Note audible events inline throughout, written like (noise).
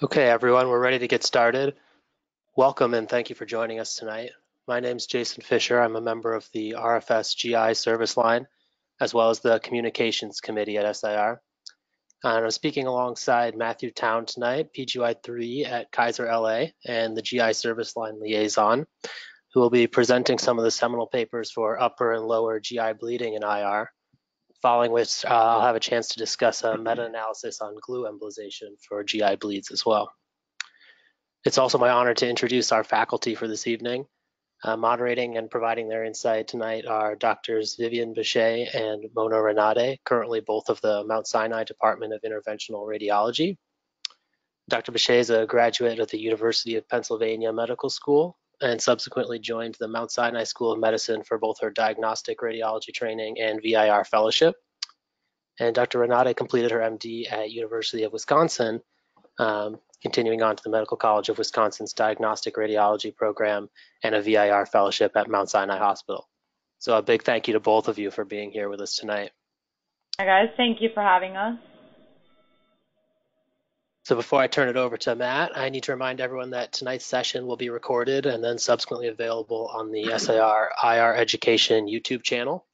Okay, everyone, we're ready to get started. Welcome and thank you for joining us tonight. My name is Jason Fisher. I'm a member of the RFS GI service line, as well as the Communications Committee at SIR. And I'm speaking alongside Matthew Town tonight, PGY 3 at Kaiser LA, and the GI service line liaison, who will be presenting some of the seminal papers for upper and lower GI bleeding in IR following which uh, I'll have a chance to discuss a meta-analysis on glue embolization for GI bleeds as well. It's also my honor to introduce our faculty for this evening. Uh, moderating and providing their insight tonight are Doctors Vivian Bishay and Mona Ranade, currently both of the Mount Sinai Department of Interventional Radiology. Dr. Bishay is a graduate of the University of Pennsylvania Medical School and subsequently joined the Mount Sinai School of Medicine for both her diagnostic radiology training and VIR fellowship. And Dr. Ranade completed her MD at University of Wisconsin, um, continuing on to the Medical College of Wisconsin's diagnostic radiology program and a VIR fellowship at Mount Sinai Hospital. So a big thank you to both of you for being here with us tonight. Hi guys, thank you for having us. So before I turn it over to Matt, I need to remind everyone that tonight's session will be recorded and then subsequently available on the SIR IR Education YouTube channel.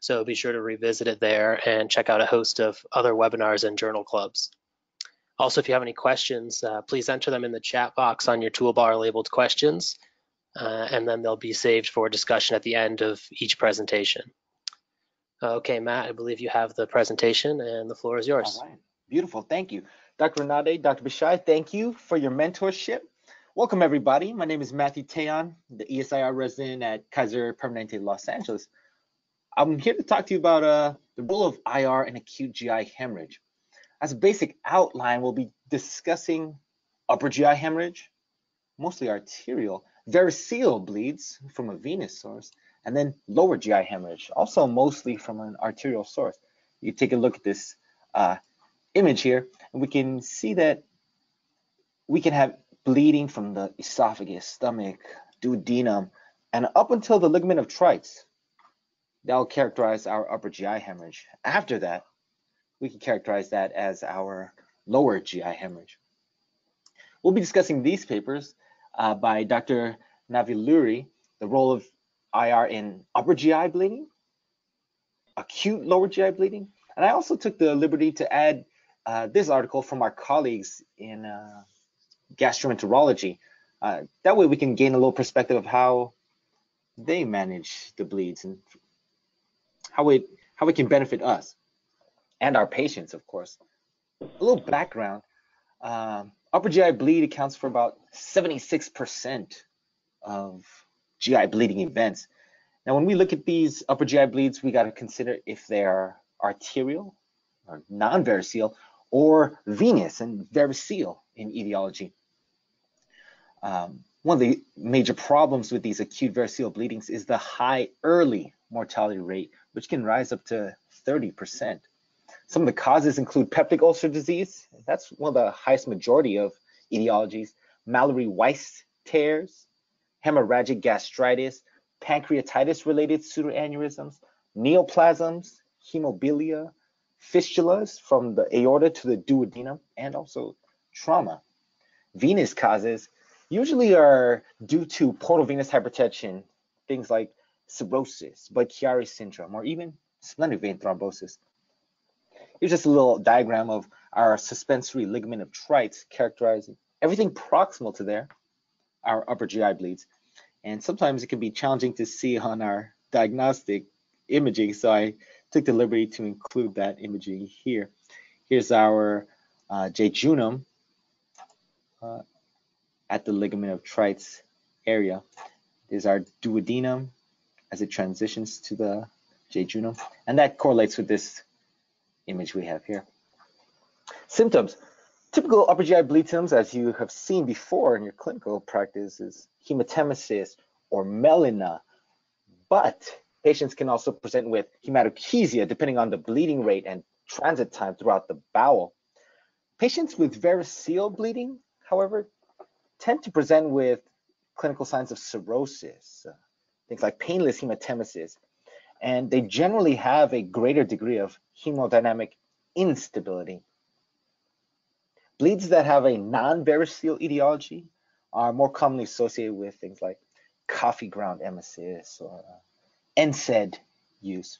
So be sure to revisit it there and check out a host of other webinars and journal clubs. Also, if you have any questions, uh, please enter them in the chat box on your toolbar labeled questions, uh, and then they'll be saved for discussion at the end of each presentation. Okay, Matt, I believe you have the presentation and the floor is yours. All right, beautiful, thank you. Dr. Ranade, Dr. Bishay, thank you for your mentorship. Welcome, everybody. My name is Matthew Teon, the ESIR resident at Kaiser Permanente Los Angeles. I'm here to talk to you about uh, the role of IR in acute GI hemorrhage. As a basic outline, we'll be discussing upper GI hemorrhage, mostly arterial, variceal bleeds from a venous source, and then lower GI hemorrhage, also mostly from an arterial source. You take a look at this uh, image here, and we can see that we can have bleeding from the esophagus, stomach, duodenum, and up until the ligament of Treitz. That will characterize our upper GI hemorrhage. After that, we can characterize that as our lower GI hemorrhage. We'll be discussing these papers uh, by Dr. Navuluri, the role of IR in upper GI bleeding, acute lower GI bleeding, and I also took the liberty to add uh, this article from our colleagues in uh, gastroenterology. Uh, that way we can gain a little perspective of how they manage the bleeds and how it how it can benefit us and our patients, of course. A little background. Um, upper GI bleed accounts for about 76% of GI bleeding events. Now, when we look at these upper GI bleeds, we got to consider if they are arterial or non-variceal or venous and variceal in etiology. Um, one of the major problems with these acute variceal bleedings is the high early mortality rate, which can rise up to 30%. Some of the causes include peptic ulcer disease. That's one of the highest majority of etiologies. Mallory-Weiss tears, hemorrhagic gastritis, pancreatitis-related pseudoaneurysms, neoplasms, hemophilia, fistulas from the aorta to the duodenum, and also trauma. Venous causes usually are due to portal venous hypertension, things like cirrhosis, Budd-Chiari syndrome, or even splenic vein thrombosis. Here's just a little diagram of our suspensory ligament of Treitz characterizing everything proximal to there, our upper GI bleeds. And sometimes it can be challenging to see on our diagnostic imaging, so I took the liberty to include that imaging here. Here's our uh, jejunum uh, at the ligament of Treitz area. There's our duodenum as it transitions to the jejunum, and that correlates with this image we have here. Symptoms. Typical upper GI bleed symptoms, as you have seen before in your clinical practice, is hematemesis or melena, but Patients can also present with hematochezia depending on the bleeding rate and transit time throughout the bowel. Patients with variceal bleeding, however, tend to present with clinical signs of cirrhosis, things like painless hematemesis, and they generally have a greater degree of hemodynamic instability. Bleeds that have a non-variceal etiology are more commonly associated with things like coffee ground emesis or uh, NSAID use.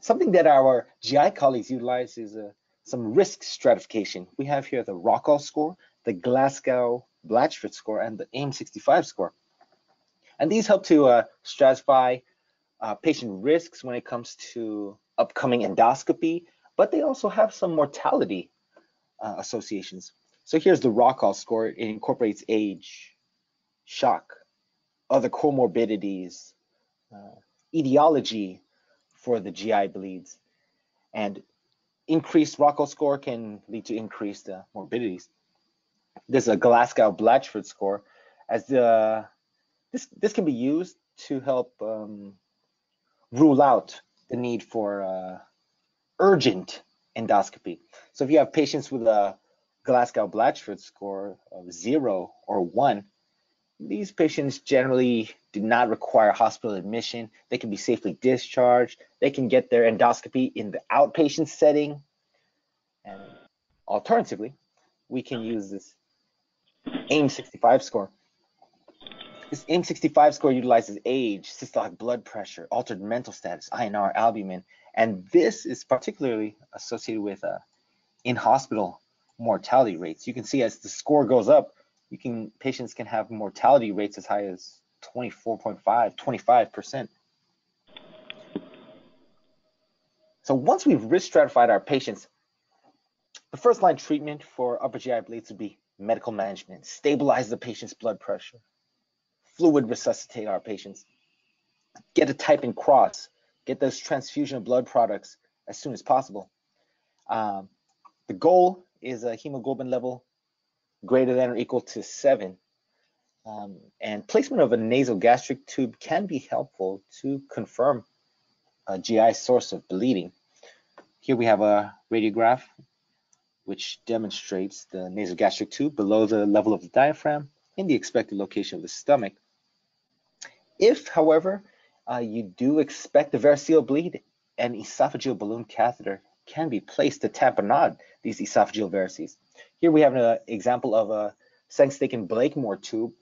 Something that our GI colleagues utilize is uh, some risk stratification. We have here the Rockall score, the Glasgow Blatchford score, and the AIM65 score. And these help to uh, stratify uh, patient risks when it comes to upcoming endoscopy, but they also have some mortality uh, associations. So here's the Rockall score. It incorporates age, shock, other comorbidities, etiology for the GI bleeds. And increased Rockall score can lead to increased uh, morbidities. There's a Glasgow Blatchford score as the this this can be used to help um, rule out the need for uh, urgent endoscopy. So if you have patients with a Glasgow Blatchford score of zero or one, these patients generally do not require hospital admission. They can be safely discharged. They can get their endoscopy in the outpatient setting. And alternatively, we can use this AIM65 score. This AIM65 score utilizes age, systolic blood pressure, altered mental status, INR, albumin, and this is particularly associated with uh, in-hospital mortality rates. You can see as the score goes up, you can patients can have mortality rates as high as 24.5, 25%. So once we've risk stratified our patients, the first line treatment for upper GI bleeds would be medical management, stabilize the patient's blood pressure, fluid resuscitate our patients, get a type and cross, get those transfusion of blood products as soon as possible. Um, the goal is a hemoglobin level greater than or equal to seven. Um, and placement of a nasogastric tube can be helpful to confirm a GI source of bleeding. Here we have a radiograph which demonstrates the nasogastric tube below the level of the diaphragm in the expected location of the stomach. If, however, uh, you do expect a variceal bleed, an esophageal balloon catheter can be placed to tamponade these esophageal varices. Here we have an example of a Sengstaken Blakemore tube.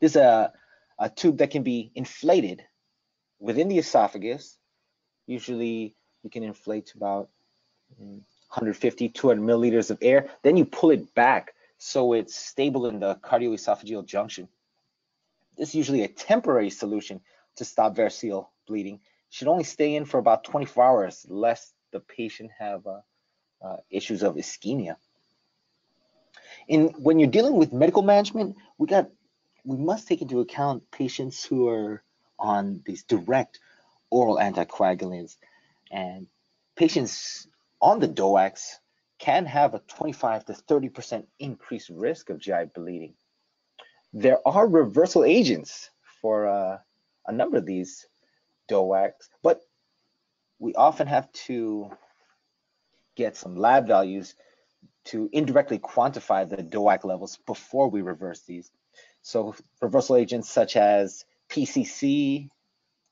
This is a, a tube that can be inflated within the esophagus. Usually you can inflate about 150, 200 milliliters of air. Then you pull it back so it's stable in the cardioesophageal junction. This is usually a temporary solution to stop variceal bleeding. Should only stay in for about 24 hours, lest the patient have uh, uh, issues of ischemia. In when you're dealing with medical management, we got we must take into account patients who are on these direct oral anticoagulants and patients on the DOACs can have a 25 to 30% increased risk of GI bleeding. There are reversal agents for uh, a number of these DOACs, but we often have to get some lab values to indirectly quantify the DOAC levels before we reverse these. So reversal agents such as PCC,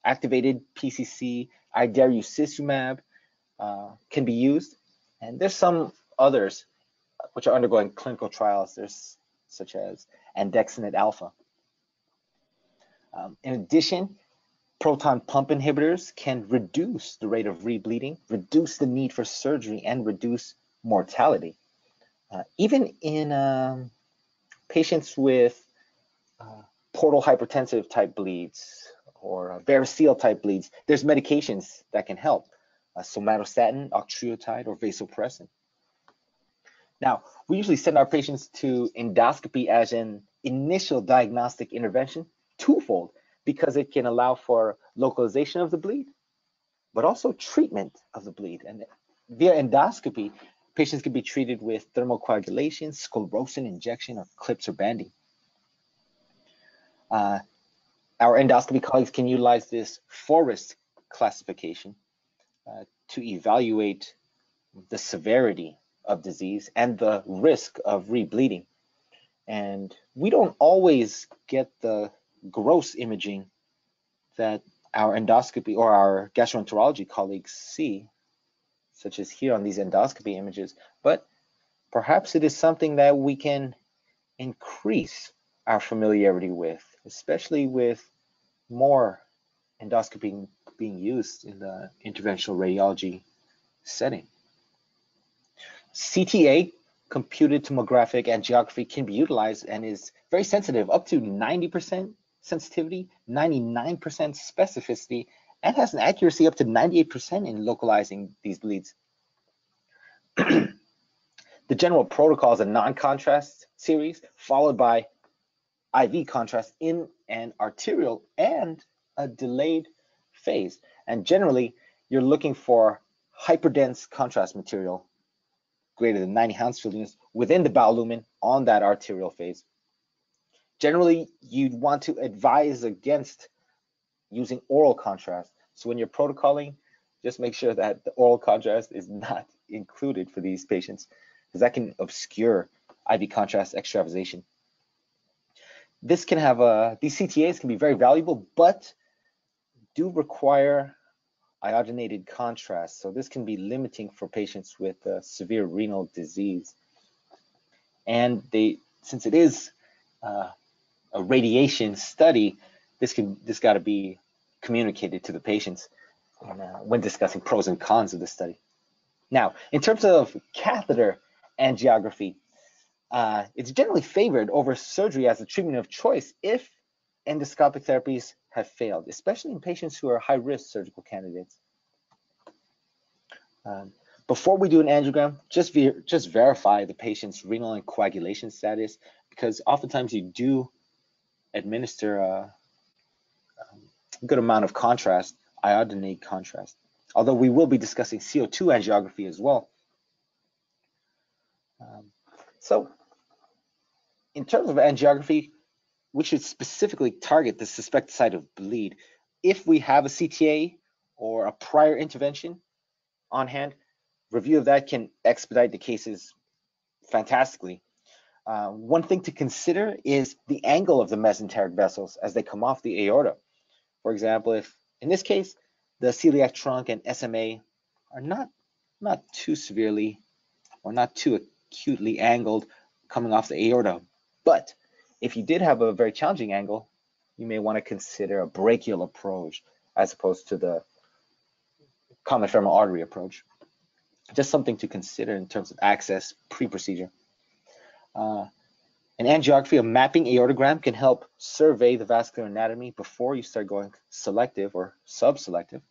activated PCC, idarucizumab uh, can be used. And there's some others which are undergoing clinical trials. There's such as andexanet alpha. Um, in addition, proton pump inhibitors can reduce the rate of rebleeding, reduce the need for surgery, and reduce mortality. Uh, even in um, patients with uh, portal hypertensive type bleeds or variceal type bleeds, there's medications that can help. Uh, somatostatin, octreotide, or vasopressin. Now, we usually send our patients to endoscopy as an initial diagnostic intervention, twofold, because it can allow for localization of the bleed, but also treatment of the bleed. And via endoscopy, patients can be treated with thermocoagulation, sclerosing injection, or clips or banding. Uh, our endoscopy colleagues can utilize this Forrest classification uh, to evaluate the severity of disease and the risk of rebleeding. And we don't always get the gross imaging that our endoscopy or our gastroenterology colleagues see, such as here on these endoscopy images, but perhaps it is something that we can increase our familiarity with, especially with more endoscopy being used in the interventional radiology setting. CTA, computed tomographic angiography, can be utilized and is very sensitive, up to 90% sensitivity, 99% specificity, and has an accuracy up to 98% in localizing these bleeds. (clears throat) the general protocol is a non-contrast series followed by IV contrast in an arterial and a delayed phase. And generally, you're looking for hyperdense contrast material greater than 90 Hounsfield units within the bowel lumen on that arterial phase. Generally, you'd want to advise against using oral contrast. So when you're protocoling, just make sure that the oral contrast is not (laughs) included for these patients because that can obscure IV contrast extravasation. This can have a, these CTAs can be very valuable, but do require iodinated contrast. So this can be limiting for patients with uh, severe renal disease. And they, since it is uh, a radiation study, this can this got to be communicated to the patients uh, when discussing pros and cons of the study. Now, in terms of catheter angiography, uh, it's generally favored over surgery as a treatment of choice if endoscopic therapies have failed, especially in patients who are high-risk surgical candidates. Um, before we do an angiogram, just, ver just verify the patient's renal and coagulation status because oftentimes you do administer a good amount of contrast, iodinate contrast. Although we will be discussing CO2 angiography as well. Um, so in terms of angiography, we should specifically target the suspected site of bleed. If we have a CTA or a prior intervention on hand, review of that can expedite the cases fantastically. Uh, one thing to consider is the angle of the mesenteric vessels as they come off the aorta. For example, if in this case, the celiac trunk and SMA are not, not too severely or not too acutely angled coming off the aorta, but if you did have a very challenging angle, you may want to consider a brachial approach as opposed to the common femoral artery approach. Just something to consider in terms of access pre-procedure. Uh, an angiography, a mapping aortogram can help survey the vascular anatomy before you start going selective or sub-selective.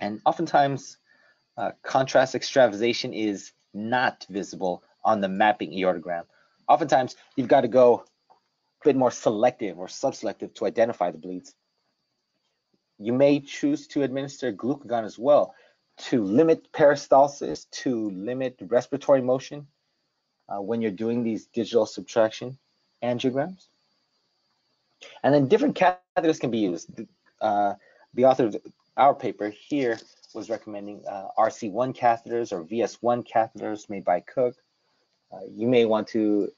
And oftentimes, uh, contrast extravasation is not visible on the mapping aortogram. Oftentimes, you've got to go a bit more selective or subselective to identify the bleeds. You may choose to administer glucagon as well to limit peristalsis, to limit respiratory motion uh, when you're doing these digital subtraction angiograms. And then different catheters can be used. Uh, the author of our paper here was recommending uh, RC1 catheters or VS1 catheters made by Cook. Uh, you may want to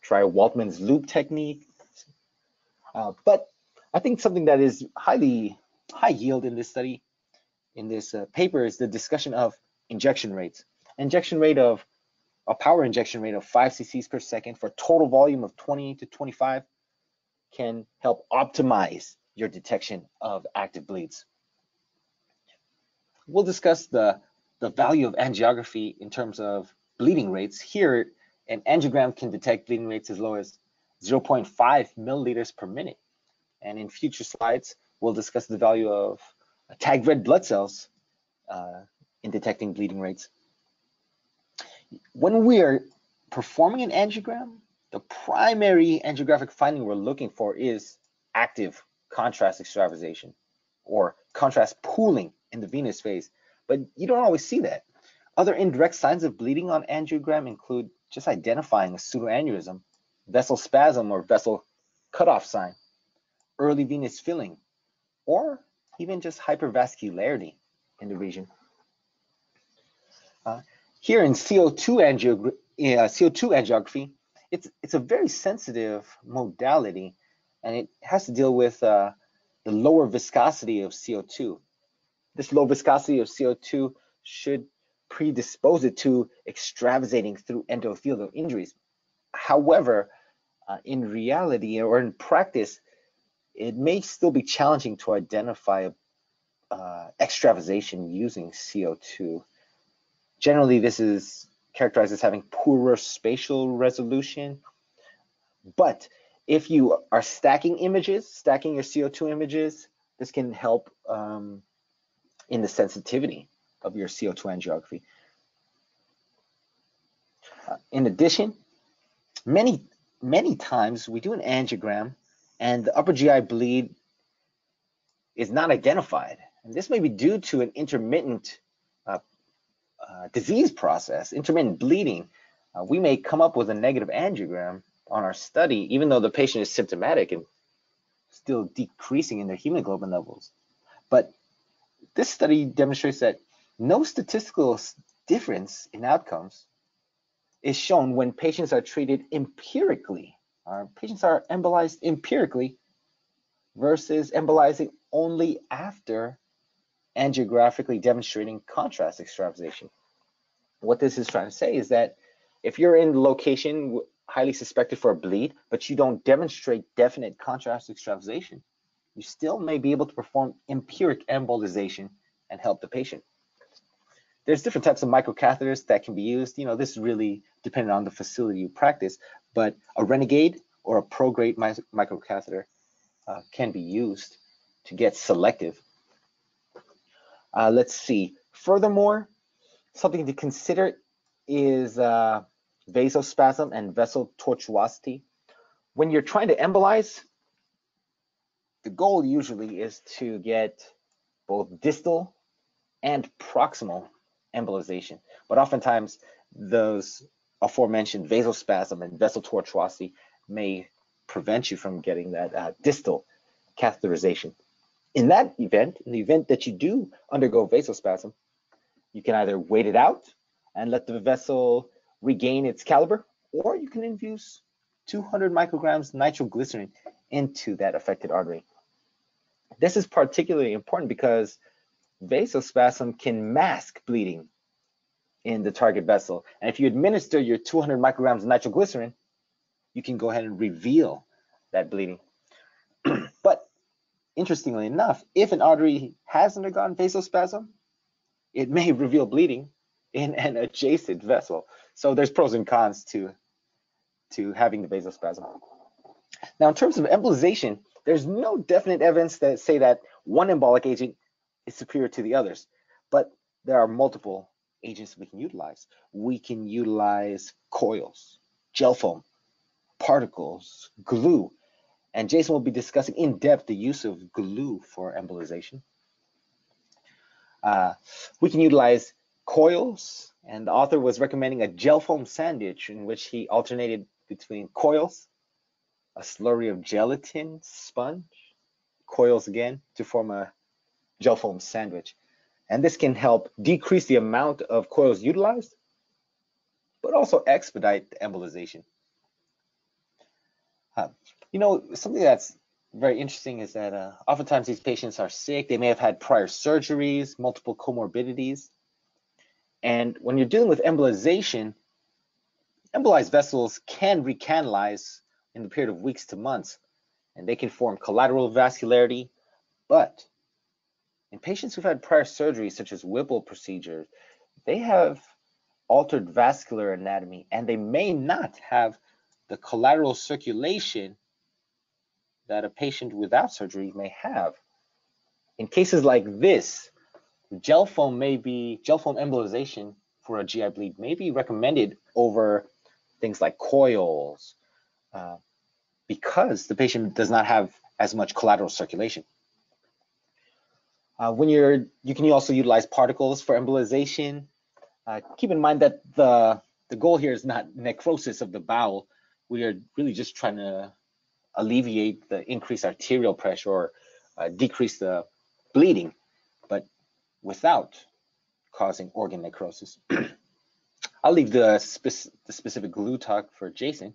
try Waltman's loop technique. Uh, but I think something that is highly high yield in this study, in this uh, paper, is the discussion of injection rates. Injection rate of a power injection rate of 5 cc's per second for total volume of 20 to 25 can help optimize your detection of active bleeds. We'll discuss the, the value of angiography in terms of bleeding rates. Here, an angiogram can detect bleeding rates as low as 0.5 milliliters per minute. And in future slides, we'll discuss the value of tagged red blood cells uh, in detecting bleeding rates. When we are performing an angiogram, the primary angiographic finding we're looking for is active contrast extravasation or contrast pooling in the venous phase. But you don't always see that. Other indirect signs of bleeding on angiogram include just identifying a pseudoaneurysm, vessel spasm or vessel cutoff sign, early venous filling, or even just hypervascularity in the region. Uh, here in CO2, angiogra uh, CO2 angiography, it's, it's a very sensitive modality and it has to deal with uh, the lower viscosity of CO2. This low viscosity of CO2 should predispose it to extravasating through endothelial injuries. However, uh, in reality or in practice, it may still be challenging to identify uh, extravasation using CO2. Generally, this is characterized as having poorer spatial resolution, but if you are stacking images, stacking your CO2 images, this can help um, in the sensitivity of your CO2 angiography. Uh, in addition, many, many times we do an angiogram and the upper GI bleed is not identified. And this may be due to an intermittent uh, disease process, intermittent bleeding. Uh, we may come up with a negative angiogram on our study, even though the patient is symptomatic and still decreasing in their hemoglobin levels. But this study demonstrates that no statistical difference in outcomes is shown when patients are treated empirically. Our patients are embolized empirically versus embolizing only after angiographically demonstrating contrast extravasation. What this is trying to say is that if you're in location highly suspected for a bleed, but you don't demonstrate definite contrast extravasation, you still may be able to perform empiric embolization and help the patient. There's different types of microcatheters that can be used. You know, this is really dependent on the facility you practice, but a Renegade or a ProGrade microcatheter uh, can be used to get selective. Uh, let's see. Furthermore, something to consider is uh, vasospasm and vessel tortuosity. When you're trying to embolize, the goal usually is to get both distal and proximal embolization. But oftentimes, those aforementioned vasospasm and vessel tortuosity may prevent you from getting that uh, distal catheterization. In that event, in the event that you do undergo vasospasm, you can either wait it out and let the vessel regain its caliber, or you can infuse 200 micrograms nitroglycerin into that affected artery. This is particularly important because vasospasm can mask bleeding in the target vessel. And if you administer your 200 micrograms of nitroglycerin, you can go ahead and reveal that bleeding. (clears throat) interestingly enough, if an artery has undergone vasospasm, it may (laughs) reveal bleeding in an adjacent vessel. So there's pros and cons to, to having the vasospasm. Now, in terms of embolization, there's no definite evidence that say that one embolic agent is superior to the others, but there are multiple agents we can utilize. We can utilize coils, gel foam, particles, glue, and Jason will be discussing in depth the use of glue for embolization. Uh, we can utilize coils, and the author was recommending a gel foam sandwich in which he alternated between coils, a slurry of gelatin sponge, coils again to form a gel foam sandwich. And this can help decrease the amount of coils utilized, but also expedite the embolization. Uh, you know, something that's very interesting is that uh, oftentimes these patients are sick. They may have had prior surgeries, multiple comorbidities. And when you're dealing with embolization, embolized vessels can recanalize in the period of weeks to months, and they can form collateral vascularity. But in patients who've had prior surgery, such as Whipple procedures, they have altered vascular anatomy, and they may not have the collateral circulation that a patient without surgery may have. In cases like this, gel foam may be gel foam embolization for a GI bleed may be recommended over things like coils uh, because the patient does not have as much collateral circulation. Uh, when you're, you can also utilize particles for embolization. Uh, keep in mind that the the goal here is not necrosis of the bowel. We are really just trying to alleviate the increased arterial pressure or uh, decrease the bleeding but without causing organ necrosis. (clears throat) I'll leave the, the specific glue talk for Jason.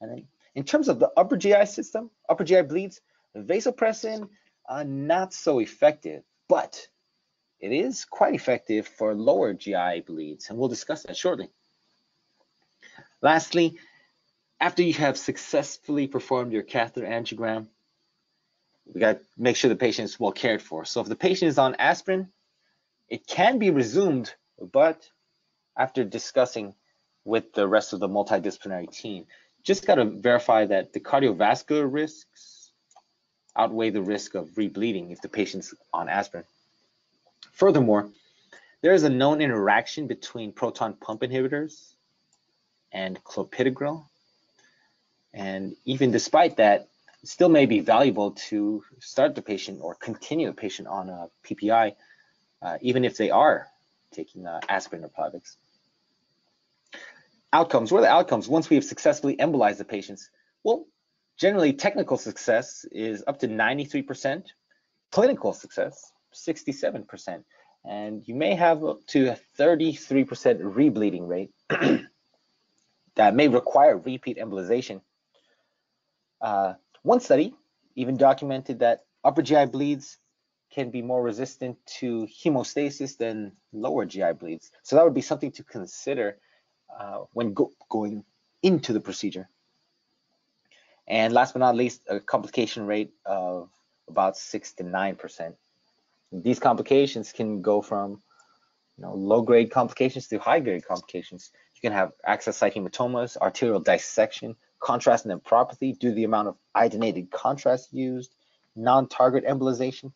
And then in terms of the upper GI system, upper GI bleeds, vasopressin, uh, not so effective, but it is quite effective for lower GI bleeds, and we'll discuss that shortly. Lastly, after you have successfully performed your catheter angiogram, we got to make sure the patient is well cared for. So if the patient is on aspirin, it can be resumed, but after discussing with the rest of the multidisciplinary team, just got to verify that the cardiovascular risks outweigh the risk of rebleeding if the patient's on aspirin. Furthermore, there is a known interaction between proton pump inhibitors and clopidogrel. And even despite that, it still may be valuable to start the patient or continue the patient on a PPI, uh, even if they are taking uh, aspirin or Plavix. Outcomes, what are the outcomes once we have successfully embolized the patients? Well, generally technical success is up to 93%, clinical success, 67%, and you may have up to a 33% rebleeding rate (clears throat) that may require repeat embolization. Uh, one study even documented that upper GI bleeds can be more resistant to hemostasis than lower GI bleeds. So that would be something to consider uh, when go going into the procedure. And last but not least, a complication rate of about six to nine percent. These complications can go from you know, low-grade complications to high-grade complications. You can have access site hematomas, arterial dissection, contrast and nephropathy due to the amount of iodinated contrast used, non-target embolization,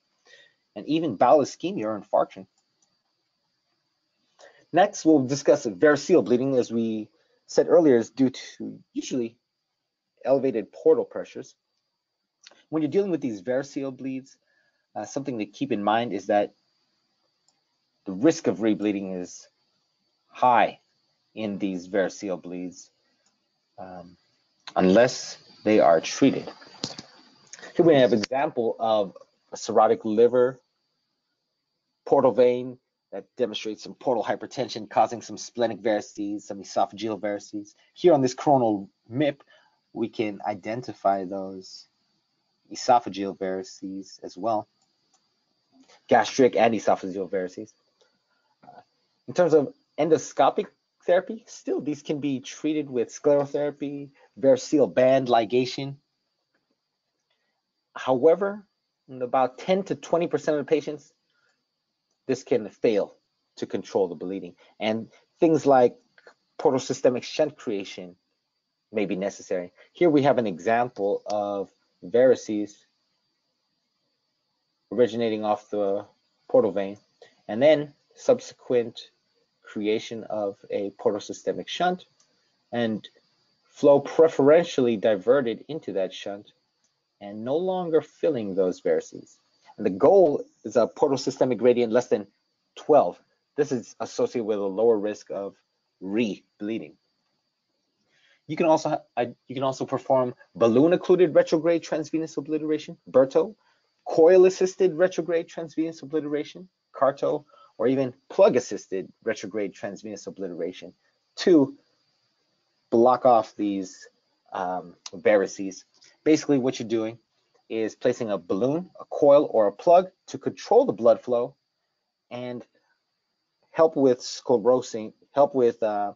and even bowel ischemia or infarction. Next, we'll discuss variceal bleeding, as we said earlier, is due to usually elevated portal pressures. When you're dealing with these variceal bleeds, uh, something to keep in mind is that the risk of rebleeding is high in these variceal bleeds um, unless they are treated. Here we have an example of a cirrhotic liver portal vein that demonstrates some portal hypertension causing some splenic varices, some esophageal varices. Here on this coronal MIP, we can identify those esophageal varices as well, gastric and esophageal varices. In terms of endoscopic therapy, still these can be treated with sclerotherapy, variceal band ligation. However, in about 10 to 20% of the patients, this can fail to control the bleeding. And things like portosystemic shunt creation may be necessary. Here we have an example of varices originating off the portal vein, and then subsequent creation of a portosystemic shunt and flow preferentially diverted into that shunt and no longer filling those varices. And the goal is a portosystemic gradient less than 12. This is associated with a lower risk of re-bleeding. You can also uh, you can also perform balloon-occluded retrograde transvenous obliteration, BRTO, coil-assisted retrograde transvenous obliteration, CARTO, or even plug-assisted retrograde transvenous obliteration to block off these um, varices. Basically, what you're doing is placing a balloon, a coil, or a plug to control the blood flow and help with sclerosing, help with uh,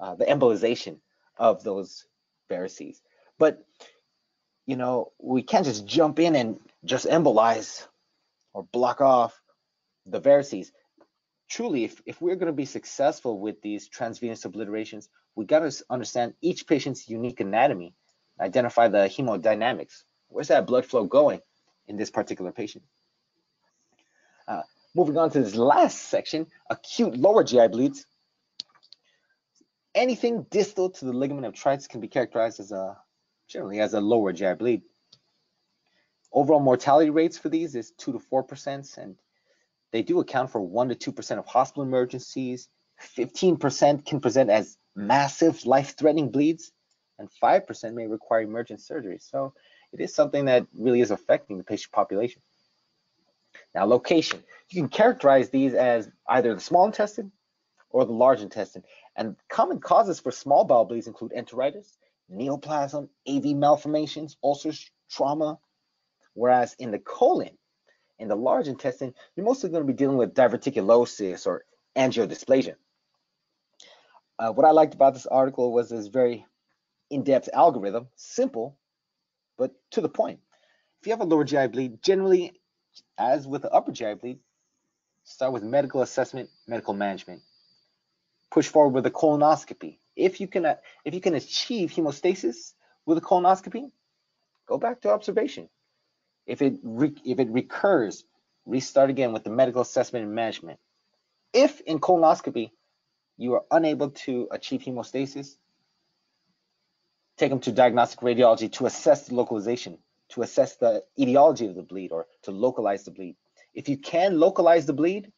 uh, the embolization of those varices. But, you know, we can't just jump in and just embolize or block off the varices. Truly, if, if we're going to be successful with these transvenous obliterations, we got to understand each patient's unique anatomy, identify the hemodynamics. Where's that blood flow going in this particular patient? Uh, moving on to this last section, acute lower GI bleeds. Anything distal to the ligament of Treitz can be characterized as a generally as a lower GI bleed. Overall mortality rates for these is 2 to 4%, and they do account for 1 to 2% of hospital emergencies. 15% can present as massive life-threatening bleeds, and 5% may require emergent surgery. So it is something that really is affecting the patient population. Now, location. You can characterize these as either the small intestine or the large intestine. And common causes for small bowel bleeds include enteritis, neoplasm, AV malformations, ulcers, trauma. Whereas in the colon, in the large intestine, you're mostly going to be dealing with diverticulosis or angiodysplasia. Uh, what I liked about this article was this very in-depth algorithm, simple, but to the point. If you have a lower GI bleed, generally, as with the upper GI bleed, start with medical assessment, medical management. Push forward with a colonoscopy. If you can, if you can achieve hemostasis with a colonoscopy, go back to observation. If it if it recurs, restart again with the medical assessment and management. If in colonoscopy you are unable to achieve hemostasis, take them to diagnostic radiology to assess the localization, to assess the etiology of the bleed or to localize the bleed. If you can localize the bleed,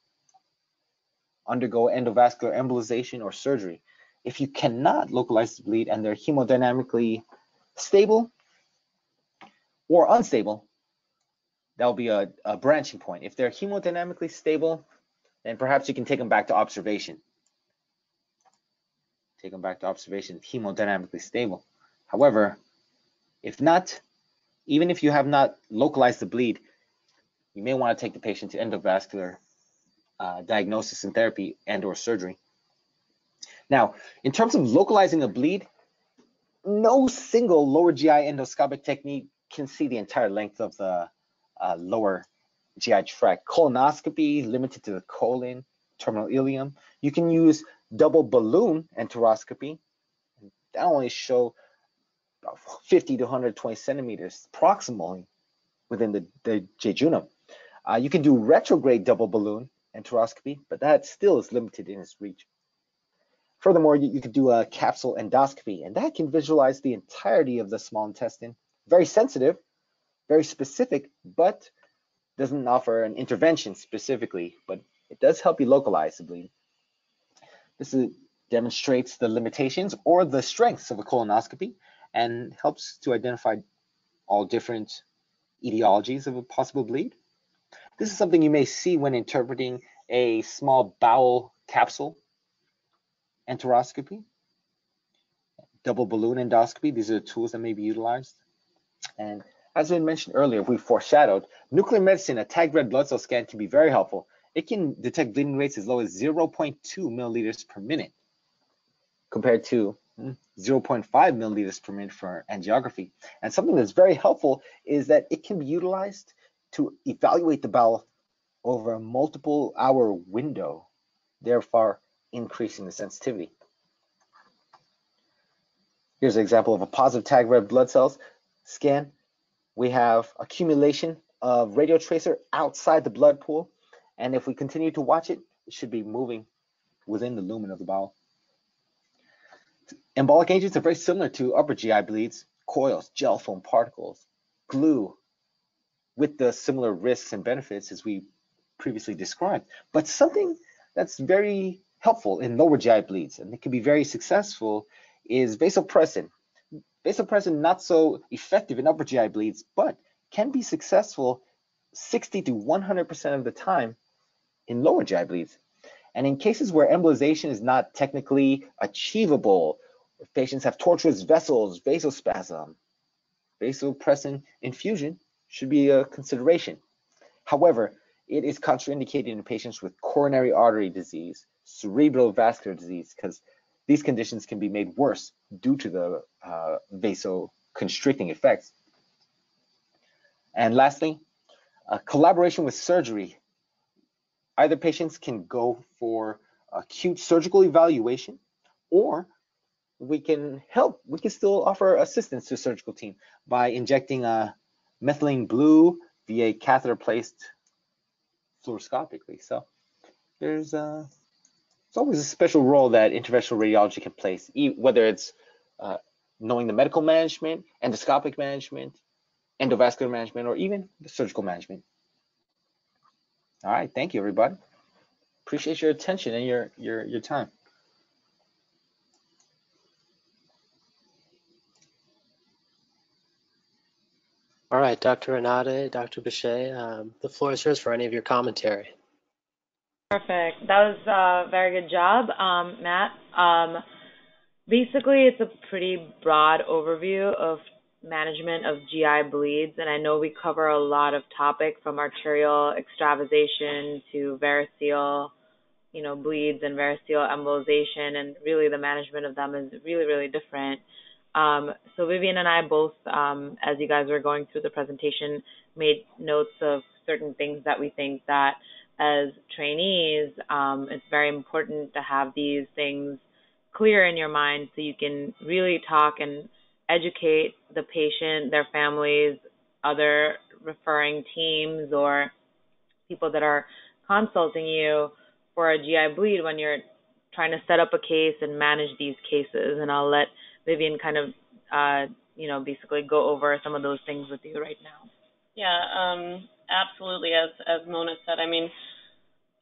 undergo endovascular embolization or surgery. If you cannot localize the bleed and they're hemodynamically stable or unstable, that'll be a, a branching point. If they're hemodynamically stable, then perhaps you can take them back to observation. Take them back to observation, hemodynamically stable. However, if not, even if you have not localized the bleed, you may want to take the patient to endovascular uh, diagnosis and therapy and or surgery. Now, in terms of localizing a bleed, no single lower GI endoscopic technique can see the entire length of the uh, lower GI tract. Colonoscopy, limited to the colon, terminal ileum. You can use double balloon enteroscopy. That only show 50 to 120 centimeters proximally within the, the jejunum. Uh, you can do retrograde double balloon enteroscopy, but that still is limited in its reach. Furthermore, you, you could do a capsule endoscopy, and that can visualize the entirety of the small intestine. Very sensitive, very specific, but doesn't offer an intervention specifically, but it does help you localize the bleed. This is, demonstrates the limitations or the strengths of a colonoscopy and helps to identify all different etiologies of a possible bleed. This is something you may see when interpreting a small bowel capsule enteroscopy, double balloon endoscopy. These are the tools that may be utilized. And as we mentioned earlier, we foreshadowed, nuclear medicine, a tagged red blood cell scan can be very helpful. It can detect bleeding rates as low as 0.2 milliliters per minute compared to hmm, 0.5 milliliters per minute for angiography. And something that's very helpful is that it can be utilized to evaluate the bowel over a multiple hour window, therefore increasing the sensitivity. Here's an example of a positive tag red blood cells scan. We have accumulation of radio tracer outside the blood pool. And if we continue to watch it, it should be moving within the lumen of the bowel. Embolic agents are very similar to upper GI bleeds, coils, gel foam particles, glue, with the similar risks and benefits as we previously described. But something that's very helpful in lower GI bleeds and it can be very successful is vasopressin. Vasopressin not so effective in upper GI bleeds, but can be successful 60 to 100% of the time in lower GI bleeds. And in cases where embolization is not technically achievable, if patients have tortuous vessels, vasospasm, vasopressin infusion should be a consideration. However, it is contraindicated in patients with coronary artery disease, cerebral vascular disease, because these conditions can be made worse due to the uh, vasoconstricting effects. And lastly, collaboration with surgery. Either patients can go for acute surgical evaluation or we can help, we can still offer assistance to surgical team by injecting a methylene blue via catheter placed fluoroscopically. So there's uh, there's always a special role that interventional radiology can play, whether it's uh, knowing the medical management, endoscopic management, endovascular management, or even the surgical management. All right, thank you, everybody. Appreciate your attention and your your your time. All right, Dr. Ranade, Dr. Bishay, um, the floor is yours for any of your commentary. Perfect. That was a very good job, um, Matt. Um, basically, it's a pretty broad overview of management of GI bleeds, and I know we cover a lot of topics from arterial extravasation to variceal, you know, bleeds and variceal embolization, and really the management of them is really, really different. Um, so Vivian and I both, um, as you guys were going through the presentation, made notes of certain things that we think that as trainees, um, it's very important to have these things clear in your mind so you can really talk and educate the patient, their families, other referring teams, or people that are consulting you for a GI bleed when you're trying to set up a case and manage these cases. And I'll let Vivian kind of, uh, you know, basically go over some of those things with you right now. Yeah, um, absolutely. As as Mona said, I mean,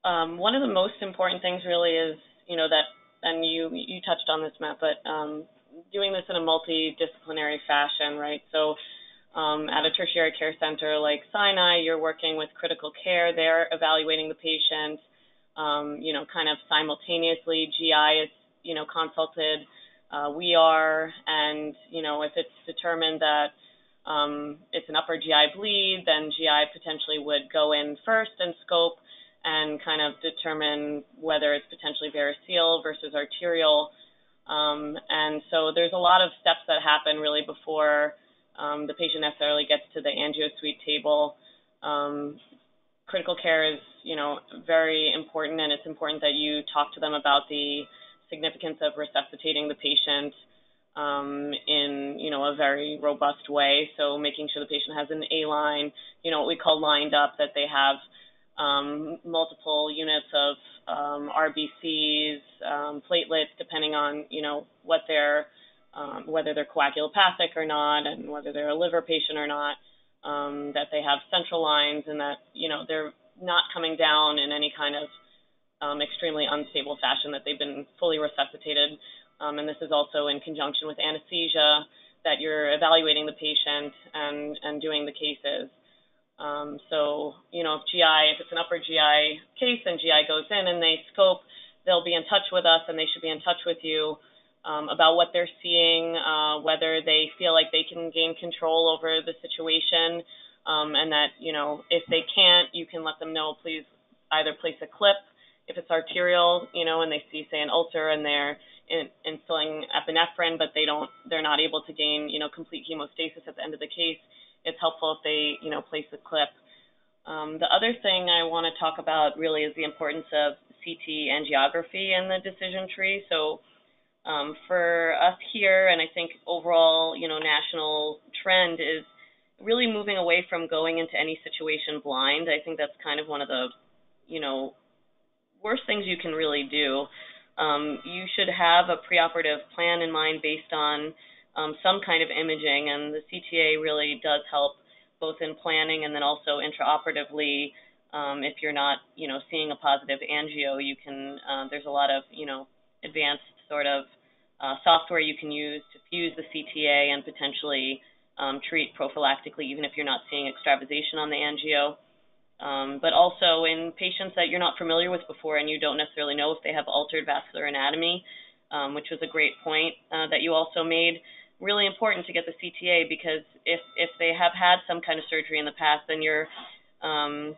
um, one of the most important things really is, you know, that, and you you touched on this, Matt, but um, doing this in a multidisciplinary fashion, right? So um, at a tertiary care center like Sinai, you're working with critical care. They're evaluating the patient, um, you know, kind of simultaneously. GI is, you know, consulted. Uh, we are, and you know, if it's determined that um, it's an upper GI bleed, then GI potentially would go in first and scope and kind of determine whether it's potentially variceal versus arterial. Um, and so there's a lot of steps that happen really before um, the patient necessarily gets to the angio suite table. Um, critical care is, you know, very important, and it's important that you talk to them about the significance of resuscitating the patient um, in, you know, a very robust way. So making sure the patient has an A line, you know, what we call lined up, that they have um, multiple units of um, RBCs, um, platelets, depending on you know what they're um, whether they're coagulopathic or not, and whether they're a liver patient or not. Um, that they have central lines, and that you know they're not coming down in any kind of um, extremely unstable fashion. That they've been fully resuscitated, um, and this is also in conjunction with anesthesia. That you're evaluating the patient and and doing the cases. Um, so, you know, if GI, if it's an upper GI case and GI goes in and they scope, they'll be in touch with us and they should be in touch with you um, about what they're seeing, uh, whether they feel like they can gain control over the situation, um, and that, you know, if they can't, you can let them know, please either place a clip if it's arterial, you know, and they see, say, an ulcer and they're in, instilling epinephrine, but they don't, they're not able to gain, you know, complete hemostasis at the end of the case it's helpful if they, you know, place a clip. Um, the other thing I want to talk about really is the importance of CT angiography in the decision tree. So um, for us here, and I think overall, you know, national trend is really moving away from going into any situation blind. I think that's kind of one of the, you know, worst things you can really do. Um, you should have a preoperative plan in mind based on um, some kind of imaging, and the CTA really does help both in planning and then also intraoperatively. Um, if you're not, you know, seeing a positive angio, you can. Uh, there's a lot of, you know, advanced sort of uh, software you can use to fuse the CTA and potentially um, treat prophylactically, even if you're not seeing extravasation on the angio. Um, but also in patients that you're not familiar with before and you don't necessarily know if they have altered vascular anatomy, um, which was a great point uh, that you also made really important to get the CTA because if if they have had some kind of surgery in the past, then you're um,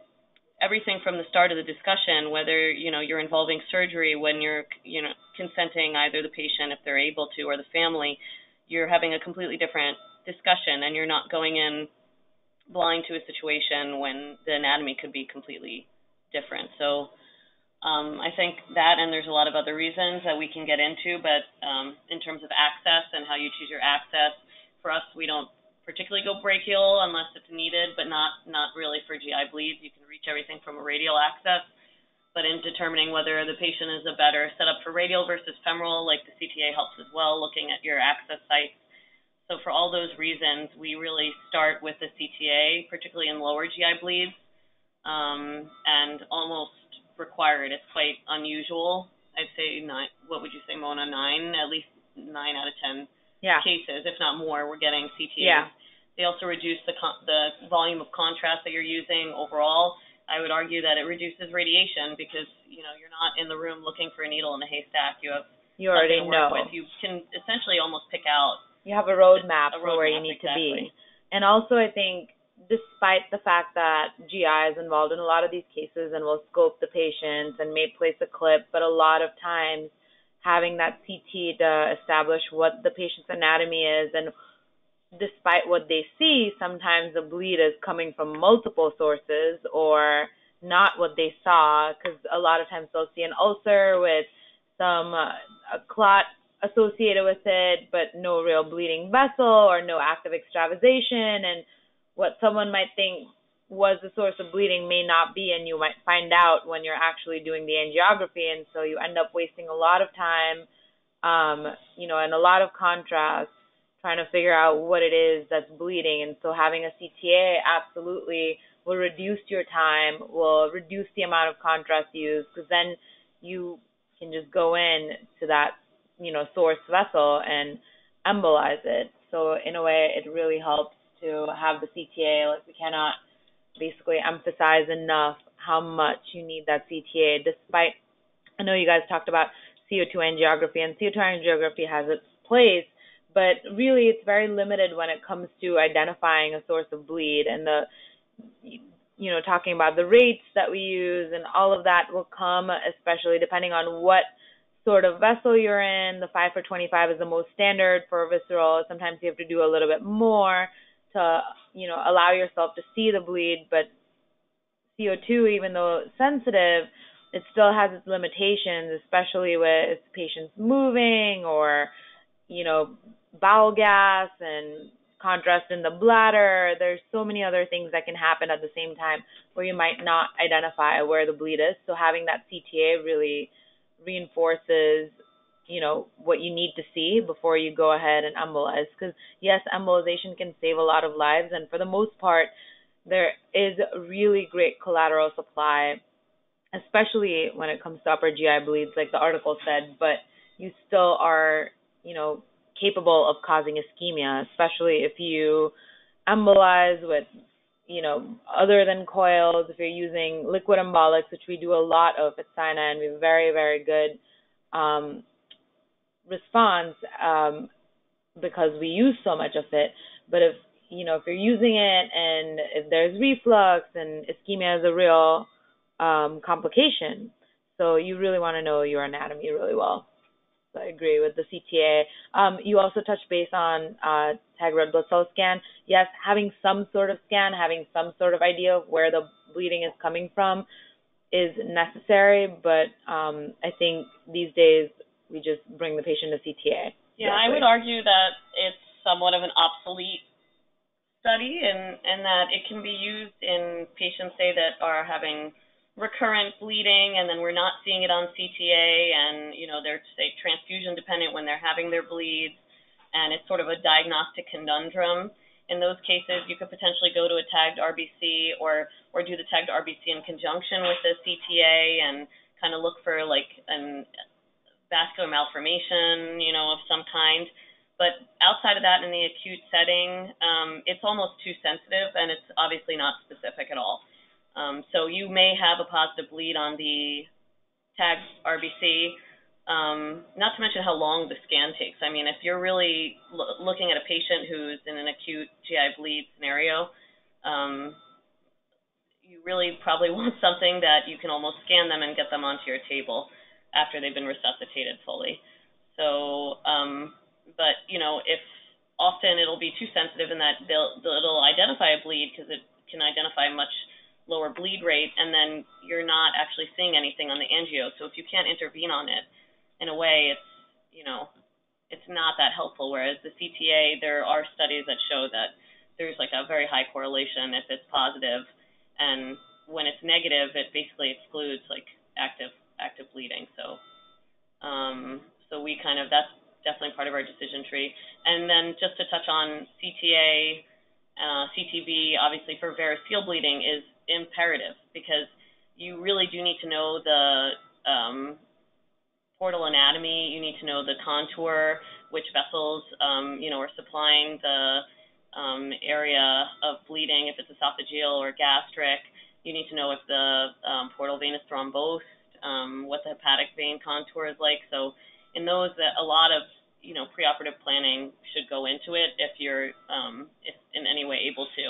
everything from the start of the discussion, whether you know you're involving surgery when you're you know consenting either the patient if they're able to or the family, you're having a completely different discussion and you're not going in blind to a situation when the anatomy could be completely different. So um, I think that, and there's a lot of other reasons that we can get into, but um, in terms of access and how you choose your access, for us, we don't particularly go brachial unless it's needed, but not not really for GI bleeds. You can reach everything from a radial access, but in determining whether the patient is a better setup for radial versus femoral, like the CTA helps as well, looking at your access sites. So for all those reasons, we really start with the CTA, particularly in lower GI bleeds, um, and almost required. It's quite unusual. I'd say nine. What would you say, Mona? Nine, at least nine out of ten yeah. cases, if not more, we're getting CTAs. Yeah. They also reduce the con- the volume of contrast that you're using overall. I would argue that it reduces radiation because you know you're not in the room looking for a needle in a haystack. You have you already know. With. You can essentially almost pick out you have a roadmap a for where you need exactly. to be. And also, I think, despite the fact that GI is involved in a lot of these cases and will scope the patients and may place a clip, but a lot of times having that CT to establish what the patient's anatomy is and despite what they see, sometimes the bleed is coming from multiple sources or not what they saw because a lot of times they'll see an ulcer with some uh, a clot associated with it, but no real bleeding vessel or no active extravasation. And what someone might think was the source of bleeding may not be, and you might find out when you're actually doing the angiography. And so you end up wasting a lot of time, um, you know, and a lot of contrast trying to figure out what it is that's bleeding. And so having a CTA absolutely will reduce your time, will reduce the amount of contrast used, because then you can just go in to that, you know, source vessel and embolize it. So in a way, it really helps to have the CTA. Like we cannot basically emphasize enough how much you need that CTA. Despite, I know you guys talked about CO2 angiography, and CO2 angiography has its place, but really it's very limited when it comes to identifying a source of bleed and the you know talking about the rates that we use and all of that will come especially depending on what sort of vessel you're in the 5 for 25 is the most standard for visceral sometimes you have to do a little bit more to you know allow yourself to see the bleed but CO2 even though sensitive it still has its limitations especially with patients moving or you know bowel gas and contrast in the bladder. There's so many other things that can happen at the same time where you might not identify where the bleed is. So having that CTA really reinforces, you know, what you need to see before you go ahead and embolize. Because yes, embolization can save a lot of lives, and for the most part, there is really great collateral supply, especially when it comes to upper GI bleeds, like the article said. But you still are, you know, capable of causing ischemia, especially if you embolize with, you know, other than coils, if you're using liquid embolics, which we do a lot of at Sinai, and we're very, very good um, response um, because we use so much of it. But if you know if you're using it and if there's reflux and ischemia is a real um, complication, so you really want to know your anatomy really well. I agree with the CTA. Um, you also touched base on uh, TAG red blood cell scan. Yes, having some sort of scan, having some sort of idea of where the bleeding is coming from is necessary, but um, I think these days we just bring the patient to CTA. Yeah, I would argue that it's somewhat of an obsolete study and, and that it can be used in patients, say, that are having recurrent bleeding and then we're not seeing it on CTA and you know they're say transfusion dependent when they're having their bleeds and it's sort of a diagnostic conundrum in those cases you could potentially go to a tagged RBC or or do the tagged RBC in conjunction with the CTA and kind of look for like an vascular malformation you know of some kind. But outside of that in the acute setting um, it's almost too sensitive and it's obviously not specific at all. Um, so you may have a positive bleed on the tag RBC, um, not to mention how long the scan takes. I mean, if you're really lo- looking at a patient who's in an acute GI bleed scenario, um, you really probably (laughs) want something that you can almost scan them and get them onto your table after they've been resuscitated fully. So, um, but you know, if often it'll be too sensitive in that they'll, it'll identify a bleed because it can identify a much lower bleed rate, and then you're not actually seeing anything on the angio. So if you can't intervene on it, in a way, it's you know, it's not that helpful. Whereas the CTA, there are studies that show that there's like a very high correlation if it's positive, and when it's negative, it basically excludes like active active bleeding. So, um, so we kind of that's definitely part of our decision tree. And then just to touch on CTA, uh, CTV, obviously for variceal bleeding is imperative because you really do need to know the um, portal anatomy. You need to know the contour, which vessels um, you know are supplying the um, area of bleeding, if it's esophageal or gastric. You need to know if the um, portal vein is thrombosed, um, what the hepatic vein contour is like. So in those, that a lot of you know, preoperative planning should go into it if you're um, if in any way able to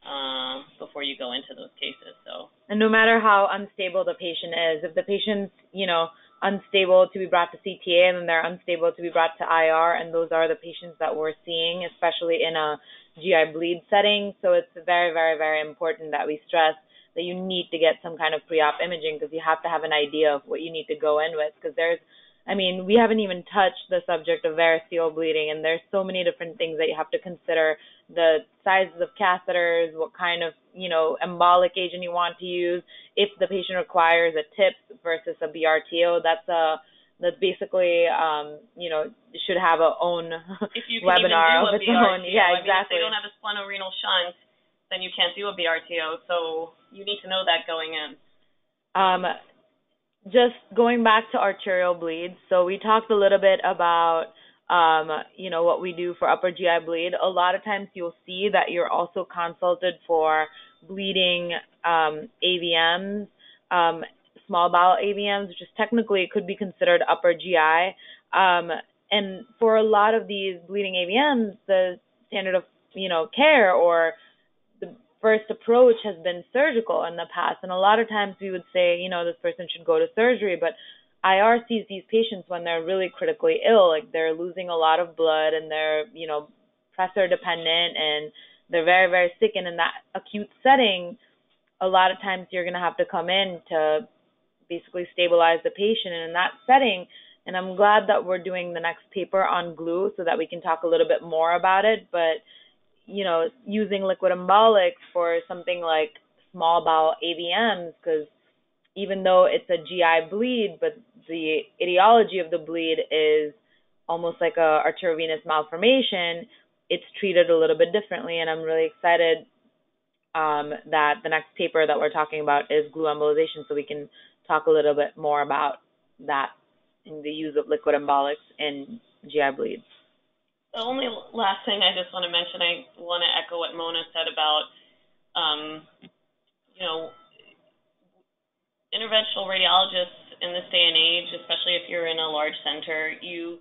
uh, before you go into those cases. So. And no matter how unstable the patient is, if the patient's you know unstable to be brought to CTA and then they're unstable to be brought to IR, and those are the patients that we're seeing, especially in a GI bleed setting. So it's very, very, very important that we stress that you need to get some kind of pre-op imaging because you have to have an idea of what you need to go in with because there's I mean, we haven't even touched the subject of variceal bleeding, and there's so many different things that you have to consider: the sizes of catheters, what kind of you know embolic agent you want to use, if the patient requires a tip versus a BRTO. That's a that's basically um, you know should have a own if you webinar of its own. Yeah, I mean, exactly. if they don't have a splenorenal shunt, then you can't do a BRTO. So you need to know that going in. Um, just going back to arterial bleeds, so we talked a little bit about um, you know what we do for upper GI bleed. A lot of times you'll see that you're also consulted for bleeding um, AVMs, um, small bowel AVMs, which is technically could be considered upper GI. Um, and for a lot of these bleeding AVMs, the standard of you know care or first approach has been surgical in the past. And a lot of times we would say, you know, this person should go to surgery, but IR sees these patients when they're really critically ill, like they're losing a lot of blood and they're, you know, pressor dependent and they're very, very sick. And in that acute setting, a lot of times you're going to have to come in to basically stabilize the patient. And in that setting, and I'm glad that we're doing the next paper on glue so that we can talk a little bit more about it. But you know, using liquid embolics for something like small bowel AVMs, because even though it's a GI bleed, but the etiology of the bleed is almost like a arteriovenous malformation, it's treated a little bit differently. And I'm really excited um, that the next paper that we're talking about is glue embolization, so we can talk a little bit more about that and the use of liquid embolics in GI bleeds. The only last thing I just want to mention, I want to echo what Mona said about, um, you know, interventional radiologists in this day and age, especially if you're in a large center, you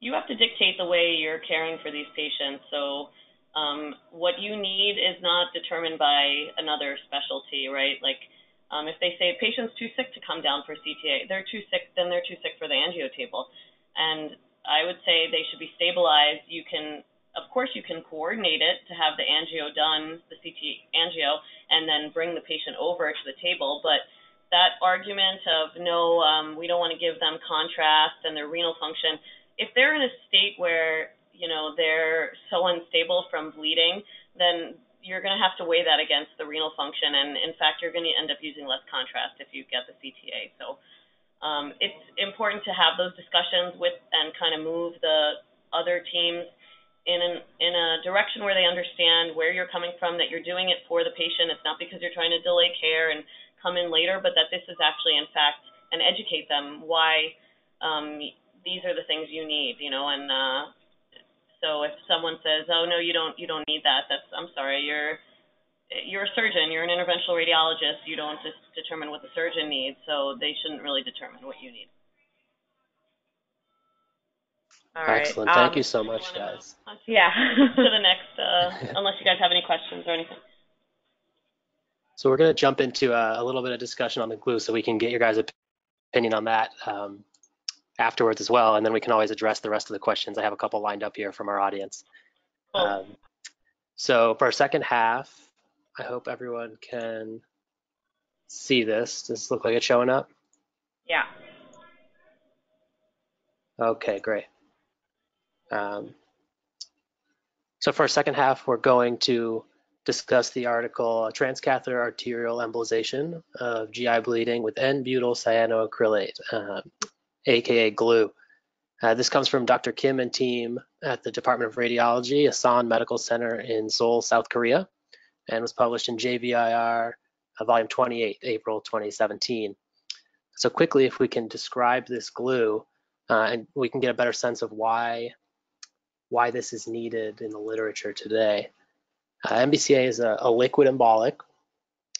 you have to dictate the way you're caring for these patients. So um, what you need is not determined by another specialty, right? Like um, if they say patient's too sick to come down for CTA, they're too sick, then they're too sick for the angio table. And I would say they should be stabilized. You can, of course, you can coordinate it to have the angio done, the CT angio, and then bring the patient over to the table. But that argument of no, um, we don't want to give them contrast and their renal function, if they're in a state where you know they're so unstable from bleeding, then you're going to have to weigh that against the renal function, and in fact, you're going to end up using less contrast if you get the CTA. So um, it's important to have those discussions with and kind of move the other teams in an, in a direction where they understand where you're coming from, that you're doing it for the patient. It's not because you're trying to delay care and come in later, but that this is actually, in fact, and educate them why um, these are the things you need, you know. And uh, so if someone says, "Oh no, you don't, you don't need that," that's I'm sorry, you're you're a surgeon, you're an interventional radiologist, you don't just determine what the surgeon needs, so they shouldn't really determine what you need. All right. Excellent. Thank um, you so much, guys. Yeah. (laughs) to the next, uh, (laughs) unless you guys have any questions or anything. So we're going to jump into a, a, little bit of discussion on the glue so we can get your guys' opinion on that um, afterwards as well, and then we can always address the rest of the questions. I have a couple lined up here from our audience. Cool. Um, so for our second half, I hope everyone can see this. Does this look like it's showing up? Yeah. Okay, great. Um, so for our second half, we're going to discuss the article Transcatheter Arterial Embolization of GI Bleeding with N-butyl cyanoacrylate, uh, aka glue. Uh, this comes from Dr. Kim and team at the Department of Radiology, Asan Medical Center in Seoul, South Korea and was published in JVIR uh, volume 28, April 2017. So quickly, if we can describe this glue, uh, and we can get a better sense of why why this is needed in the literature today. Uh, NBCA is a, a liquid embolic.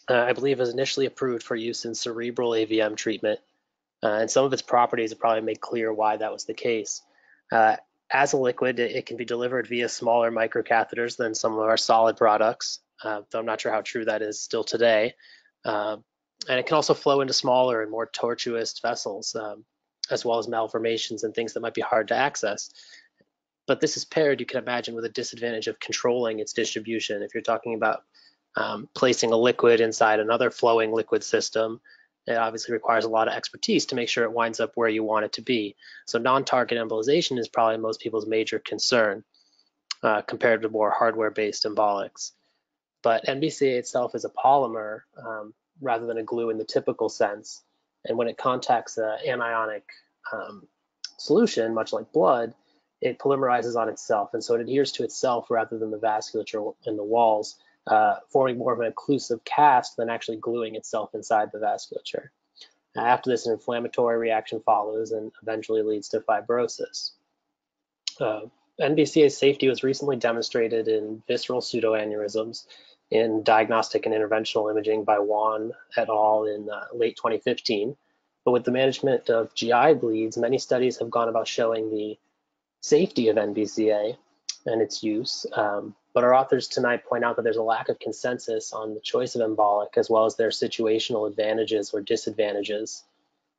Uh, I believe was initially approved for use in cerebral AVM treatment, uh, and some of its properties have probably made clear why that was the case. Uh, as a liquid, it, it, can be delivered via smaller microcatheters than some of our solid products, uh, though I'm not sure how true that is still today. Uh, and it can also flow into smaller and more tortuous vessels, um, as well as malformations and things that might be hard to access. But this is paired, you can imagine, with a disadvantage of controlling its distribution. If you're talking about um, placing a liquid inside another flowing liquid system, it obviously requires a lot of expertise to make sure it winds up where you want it to be. So non-target embolization is probably most people's major concern uh, compared to more hardware-based embolics. But NBCA itself is a polymer um, rather than a glue in the typical sense. And when it contacts an anionic um, solution, much like blood, it polymerizes on itself, and so it adheres to itself rather than the vasculature in the walls, uh, forming more of an occlusive cast than actually gluing itself inside the vasculature. After this, an inflammatory reaction follows and eventually leads to fibrosis. Uh, NBCA safety was recently demonstrated in visceral pseudoaneurysms in diagnostic and interventional imaging by Wan et al. in uh, late 2015. But with the management of GI bleeds, many studies have gone about showing the safety of NBCA and its use. Um, but our authors tonight point out that there's a lack of consensus on the choice of embolic as well as their situational advantages or disadvantages.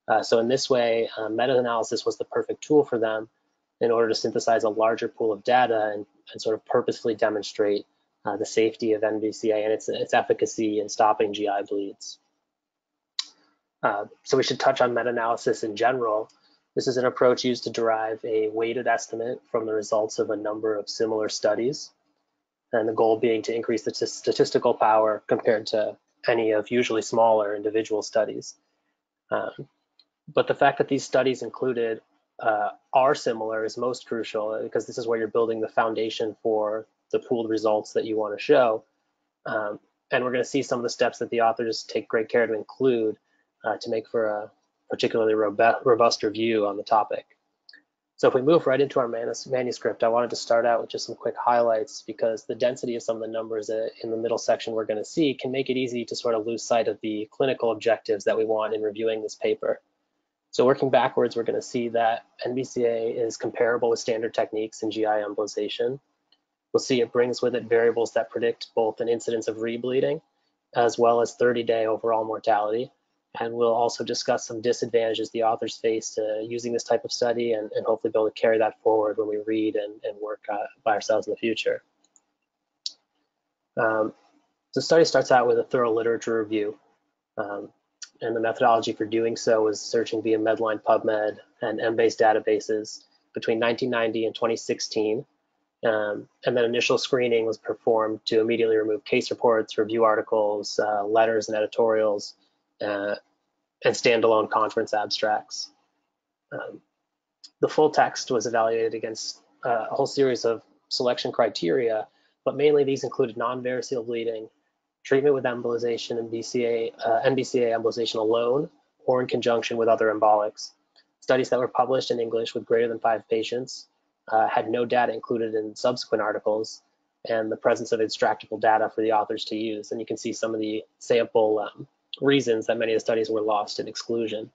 Uh, so in this way, uh, meta-analysis was the perfect tool for them in order to synthesize a larger pool of data and, and sort of purposefully demonstrate uh, the safety of NBCA and its, its efficacy in stopping GI bleeds. Uh, so we should touch on meta-analysis in general. This is an approach used to derive a weighted estimate from the results of a number of similar studies, and the goal being to increase the statistical power compared to any of usually smaller individual studies. Um, but the fact that these studies included uh, are similar is most crucial because this is where you're building the foundation for the pooled results that you want to show. Um, and we're going to see some of the steps that the authors take great care to include uh, to make for a particularly robust review on the topic. So if we move right into our manuscript, I wanted to start out with just some quick highlights because the density of some of the numbers in the middle section we're going to see can make it easy to sort of lose sight of the clinical objectives that we want in reviewing this paper. So working backwards, we're going to see that NBCA is comparable with standard techniques in GI embolization. We'll see it brings with it variables that predict both an incidence of rebleeding as well as 30-day overall mortality and we'll also discuss some disadvantages the authors face to using this type of study and, and hopefully be able to carry that forward when we read and, and work uh, by ourselves in the future. Um, the study starts out with a thorough literature review. Um, and the methodology for doing so was searching via Medline PubMed and Embase databases between 1990 and 2016. Um, and then initial screening was performed to immediately remove case reports, review articles, uh, letters, and editorials, uh, and standalone conference abstracts. Um, the full text was evaluated against uh, a whole series of selection criteria, but mainly these included non-variceal bleeding, treatment with embolization NBCA, uh, NBCA embolization alone, or in conjunction with other embolics. Studies that were published in English with greater than five patients uh, had no data included in subsequent articles, and the presence of extractable data for the authors to use. And you can see some of the sample um, reasons that many of the studies were lost in exclusion.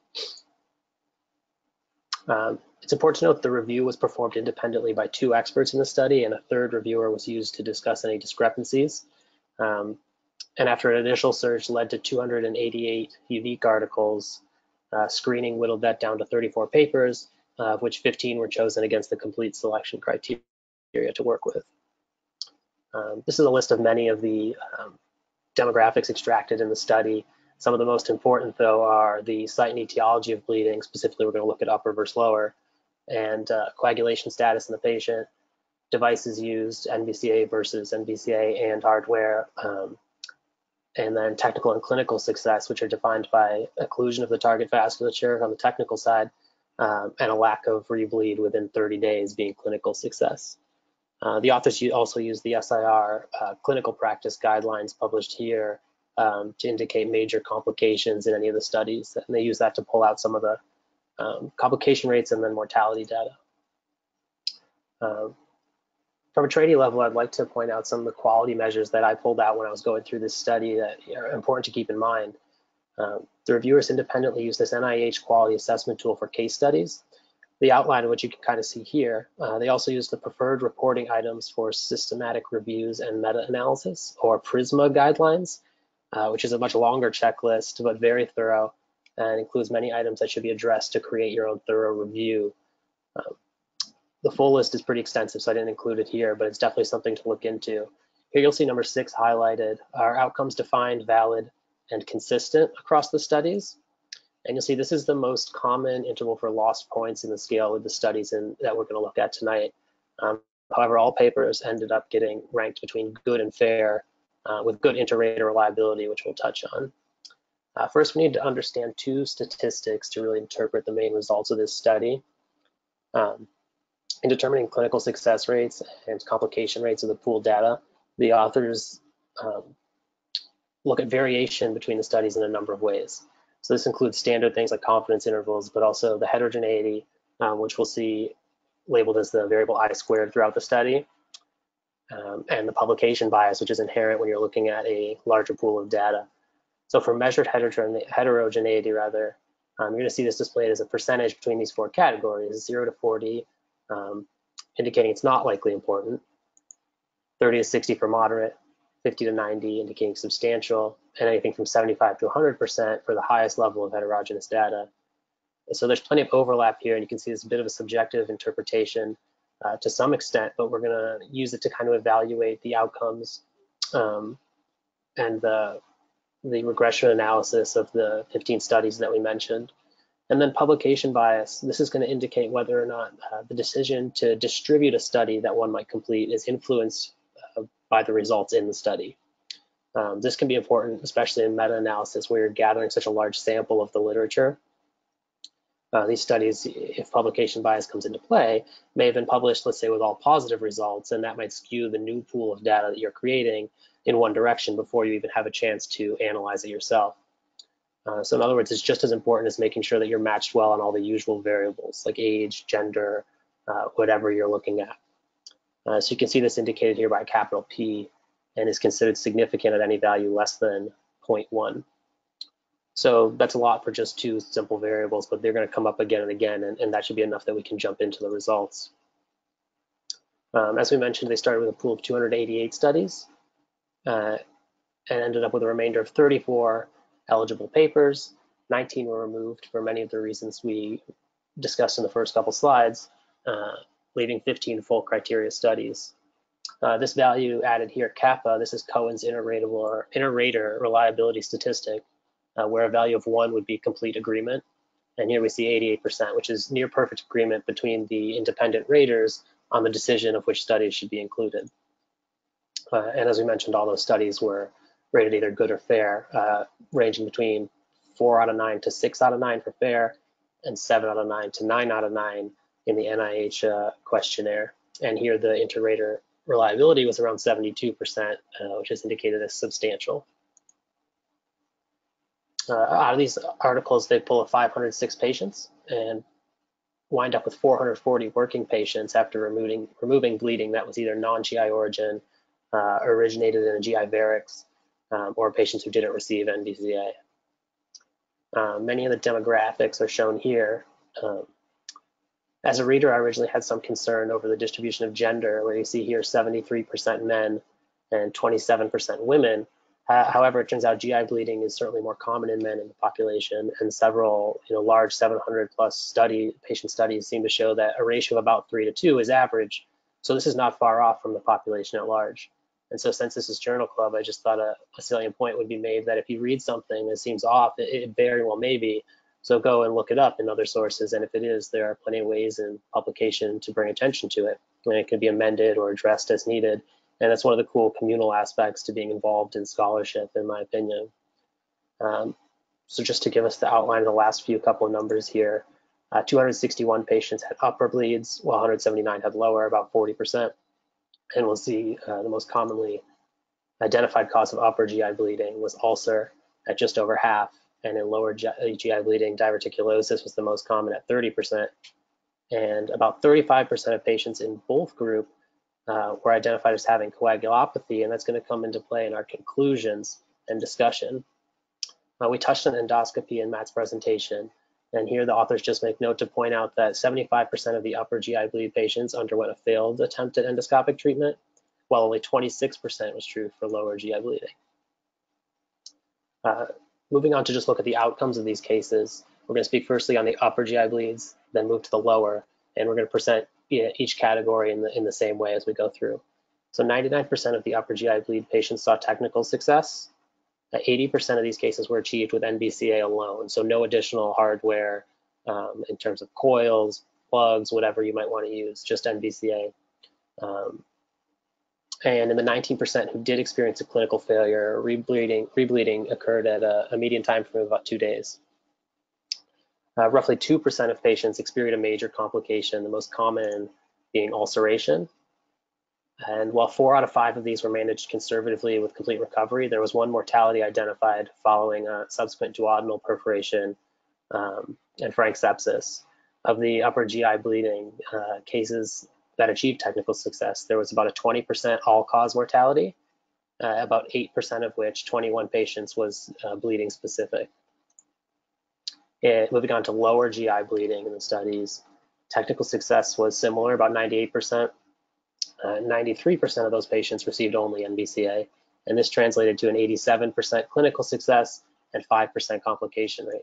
Um, it's important to note the review was performed independently by two experts in the study and a third reviewer was used to discuss any discrepancies. Um, and after an initial search led to 288 unique articles, uh, screening whittled that down to 34 papers, uh, of which 15 were chosen against the complete selection criteria to work with. Um, this is a list of many of the um, demographics extracted in the study some of the most important, though, are the site and etiology of bleeding. Specifically, we're going to look at upper versus lower, and uh, coagulation status in the patient, devices used, NBCA versus NBCA and hardware, um, and then technical and clinical success, which are defined by occlusion of the target vasculature on the technical side, um, and a lack of rebleed within 30 days being clinical success. Uh, the authors also use the SIR uh, clinical practice guidelines published here um, to indicate major complications in any of the studies. And they use that to pull out some of the um, complication rates and then mortality data. From a trading level, I'd like to point out some of the quality measures that I pulled out when I was going through this study that are important to keep in mind. Um, the reviewers independently used this NIH quality assessment tool for case studies. the outline, which you can kind of see here, uh, they also use the preferred reporting items for systematic reviews and meta-analysis, or PRISMA guidelines, uh, which is a much longer checklist, but very thorough and includes many items that should be addressed to create your own thorough review. Um, the full list is pretty extensive, so I didn't include it here, but it's definitely something to look into. Here you'll see number six highlighted, are outcomes defined, valid, and consistent across the studies. And you'll see this is the most common interval for lost points in the scale with the studies in, that we're going to look at tonight. Um, however, all papers ended up getting ranked between good and fair uh, with good inter-rater reliability, which we'll touch on. Uh, first, we need to understand two statistics to really interpret the main results of this study. Um, in determining clinical success rates and complication rates of the pooled data, the authors um, look at variation between the studies in a number of ways. So this includes standard things like confidence intervals, but also the heterogeneity, um, which we'll see labeled as the variable I squared throughout the study, um, and the publication bias, which is inherent when you're looking at a larger pool of data. So for measured heterogeneity, rather, um, you're going to see this displayed as a percentage between these four categories, 0 to 40, um, indicating it's not likely important, 30 to 60 for moderate, 50 to 90 indicating substantial, and anything from 75 to 100% for the highest level of heterogeneous data. So there's plenty of overlap here, and you can see it's a bit of a subjective interpretation uh, to some extent, but we're going to use it to kind of evaluate the outcomes um, and the, the regression analysis of the 15 studies that we mentioned. And then publication bias, this is going to indicate whether or not uh, the decision to distribute a study that one might complete is influenced uh, by the results in the study. Um, this can be important, especially in meta-analysis where you're gathering such a large sample of the literature. Uh, these studies, if publication bias comes into play, may have been published, let's say, with all positive results, and that might skew the new pool of data that you're creating in one direction before you even have a chance to analyze it yourself. Uh, so in other words, it's just as important as making sure that you're matched well on all the usual variables like age, gender, uh, whatever you're looking at. Uh, so you can see this indicated here by capital P and is considered significant at any value less than 0.1. So that's a lot for just two simple variables, but they're going to come up again and again, and, and that should be enough that we can jump into the results. Um, as we mentioned, they started with a pool of 288 studies uh, and ended up with a remainder of 34 eligible papers. 19 were removed for many of the reasons we discussed in the first couple slides. Uh, leaving 15 full criteria studies. Uh, this value added here, kappa, this is Cohen's inter-rater or inter-rater reliability statistic, uh, where a value of one would be complete agreement. And here we see 88%, which is near perfect agreement between the independent raters on the decision of which studies should be included. Uh, and as we mentioned, all those studies were rated either good or fair, uh, ranging between four out of nine to six out of nine for fair, and seven out of nine to nine out of nine in the NIH uh, questionnaire. And here the inter-rater reliability was around 72%, uh, which is indicated as substantial. Uh, out of these articles, they pull a 506 patients and wind up with 440 working patients after removing, removing bleeding that was either non-GI origin, uh, originated in a GI varix, um, or patients who didn't receive NBCA. Uh, many of the demographics are shown here. Um, as a reader, I originally had some concern over the distribution of gender, where you see here 73% men and 27% women. Uh, however, it turns out GI bleeding is certainly more common in men in the population, and several, you know, large 700 plus study patient studies seem to show that a ratio of about three to two is average. So this is not far off from the population at large. And so since this is Journal Club, I just thought a, a salient point would be made that if you read something that seems off, it, it very well may be, so go and look it up in other sources. And if it is, there are plenty of ways in publication to bring attention to it. And it can be amended or addressed as needed. And that's one of the cool communal aspects to being involved in scholarship, in my opinion. Um, so just to give us the outline of the last few couple of numbers here, uh, 261 patients had upper bleeds, while 179 had lower, about 40%. And we'll see uh, the most commonly identified cause of upper GI bleeding was ulcer at just over half, and in lower GI uh, bleeding, diverticulosis was the most common at 30%. And about 35% of patients in both group uh, were identified as having coagulopathy, and that's going to come into play in our conclusions and discussion. Uh, we touched on endoscopy in Matt's presentation, And here the authors just make note to point out that 75% of the upper GI bleed patients underwent a failed attempt at endoscopic treatment, while only 26% was true for lower GI bleeding. Uh, moving on to just look at the outcomes of these cases, we're going to speak firstly on the upper GI bleeds, then move to the lower, and we're going to present each category in the, in the same way as we go through. So 99% of the upper GI bleed patients saw technical success. 80% of these cases were achieved with NBCA alone, so no additional hardware um, in terms of coils, plugs, whatever you might want to use, just NBCA. Um, and in the 19% who did experience a clinical failure, rebleeding, rebleeding occurred at a, a median time frame of about two days. Uh, roughly 2% of patients experienced a major complication, the most common being ulceration. And while four out of five of these were managed conservatively with complete recovery, there was one mortality identified following a subsequent duodenal perforation um, and frank sepsis. Of the upper GI bleeding uh, cases that achieved technical success, there was about a 20% all-cause mortality, uh, about 8% of which 21 patients was uh, bleeding specific. And moving on to lower GI bleeding in the studies, technical success was similar, about 98%. 93% uh, of those patients received only NBCA, and this translated to an 87% clinical success and 5% complication rate.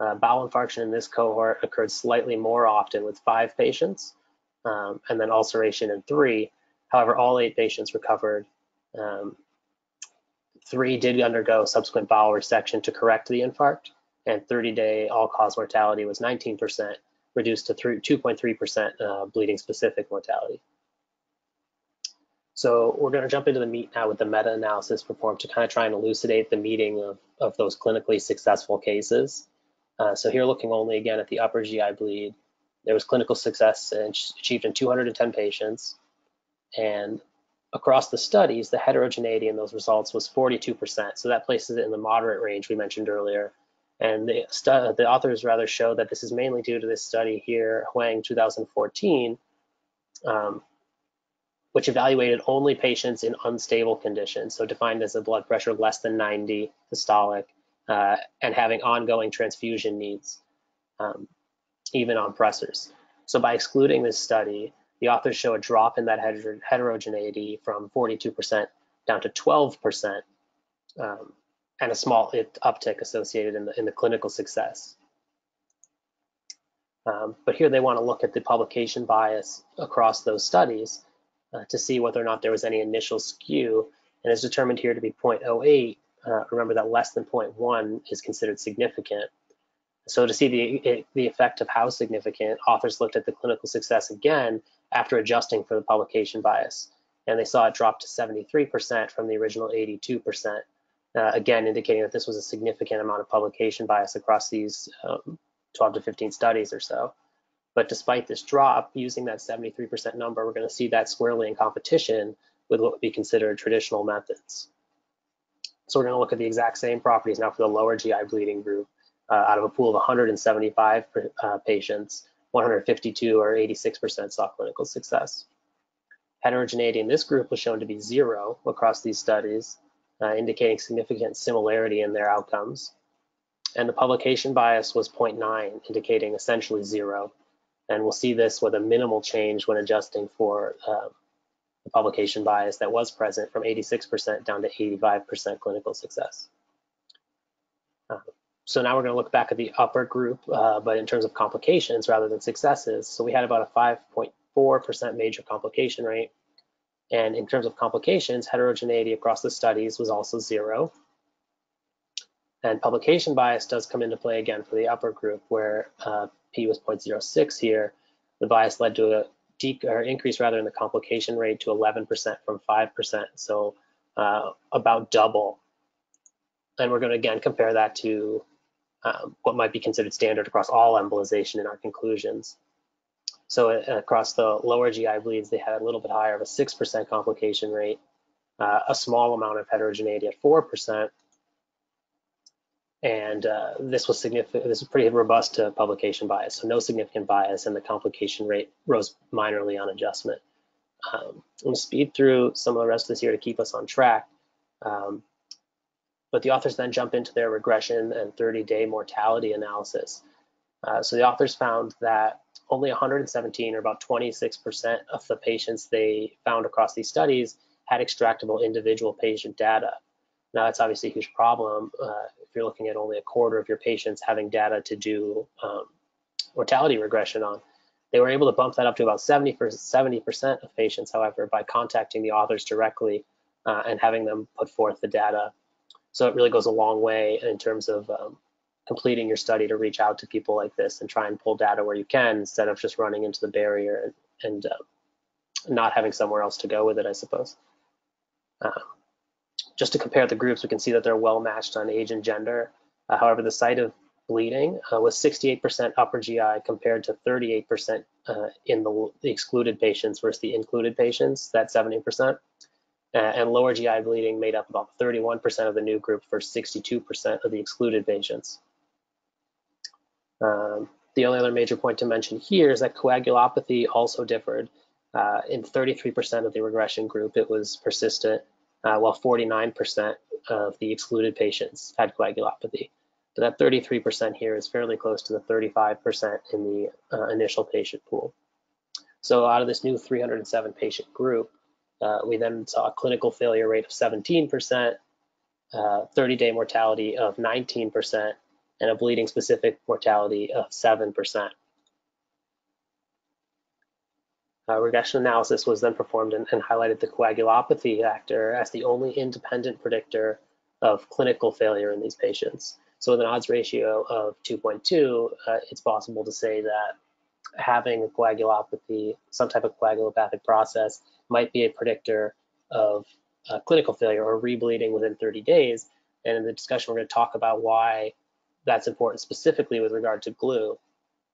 Uh, bowel infarction in this cohort occurred slightly more often with five patients, um, and then ulceration in three. However, all eight patients recovered. Um, three did undergo subsequent bowel resection to correct the infarct, and 30-day all-cause mortality was 19%, reduced to 2.3% uh, bleeding specific mortality. So we're going to jump into the meat now with the meta-analysis performed to kind of try and elucidate the meeting of, of those clinically successful cases. Uh, so here looking only again at the upper GI bleed, there was clinical success achieved in 210 patients. And across the studies, the heterogeneity in those results was 42%. So that places it in the moderate range we mentioned earlier. And the, the authors rather show that this is mainly due to this study here, Huang 2014, um, which evaluated only patients in unstable conditions, so defined as a blood pressure less than 90 systolic uh, and having ongoing transfusion needs, um, even on pressors. So by excluding this study, the authors show a drop in that heterogeneity from 42% down to 12%, um, and a small uptick associated in the, in the clinical success. Um, but here they want to look at the publication bias across those studies uh, to see whether or not there was any initial skew, and is determined here to be 0.08. Uh, remember that less than 0.1 is considered significant. So to see the, the effect of how significant, authors looked at the clinical success again after adjusting for the publication bias, and they saw it drop to 73% from the original 82% uh, again indicating that this was a significant amount of publication bias across these um, 12 to 15 studies or so. But despite this drop, using that 73% number, we're going to see that squarely in competition with what would be considered traditional methods. So we're going to look at the exact same properties now for the lower GI bleeding group. Uh, out of a pool of 175 uh, patients, 152 or 86% saw clinical success. Heterogeneity in this group was shown to be zero across these studies, uh, indicating significant similarity in their outcomes. And the publication bias was 0.9, indicating essentially zero. And we'll see this with a minimal change when adjusting for uh, the publication bias that was present from 86% down to 85% clinical success. Uh, so now we're going to look back at the upper group, uh, but in terms of complications rather than successes. So we had about a 5.4% major complication rate, and in terms of complications, heterogeneity across the studies was also zero. And publication bias does come into play again for the upper group where uh, P was 0.06 here. The bias led to a or increase rather in the complication rate to 11% from 5%, so uh, about double. And we're going to again compare that to um, what might be considered standard across all embolization in our conclusions. So uh, across the lower GI bleeds, they had a little bit higher of a 6% complication rate, uh, a small amount of heterogeneity at 4%. And uh, this was significant, this was pretty robust to publication bias. So no significant bias and the complication rate rose minorly on adjustment. Um, I'm gonna speed through some of the rest of this here to keep us on track. Um, but the authors then jump into their regression and 30-day mortality analysis. Uh, so the authors found that only 117, or about 26% of the patients they found across these studies had extractable individual patient data. Now that's obviously a huge problem uh, if you're looking at only a quarter of your patients having data to do um, mortality regression on. They were able to bump that up to about 70 70% of patients, however, by contacting the authors directly uh, and having them put forth the data. So it really goes a long way in terms of um, completing your study to reach out to people like this and try and pull data where you can instead of just running into the barrier and, and uh, not having somewhere else to go with it, I suppose. Uh, just to compare the groups, we can see that they're well matched on age and gender. Uh, however, the site of bleeding uh, was 68% upper GI compared to 38% uh, in the, the, excluded patients versus the included patients, that 70%. Uh, and lower GI bleeding made up about 31% of the new group for 62% of the excluded patients. Um, the only other major point to mention here is that coagulopathy also differed. Uh, in 33% of the regression group, it was persistent, uh, while 49% of the excluded patients had coagulopathy. But that 33% here is fairly close to the 35% in the uh, initial patient pool. So out of this new 307 patient group, uh, we then saw a clinical failure rate of 17%, 30-day uh, mortality of 19%, and a bleeding specific mortality of 7%. Uh, regression analysis was then performed and, and, highlighted the coagulopathy factor as the only independent predictor of clinical failure in these patients. So with an odds ratio of 2.2, uh, it's possible to say that having a coagulopathy, some type of coagulopathic process, might be a predictor of uh, clinical failure or rebleeding within 30 days. And in the discussion, we're going to talk about why that's important specifically with regard to glue.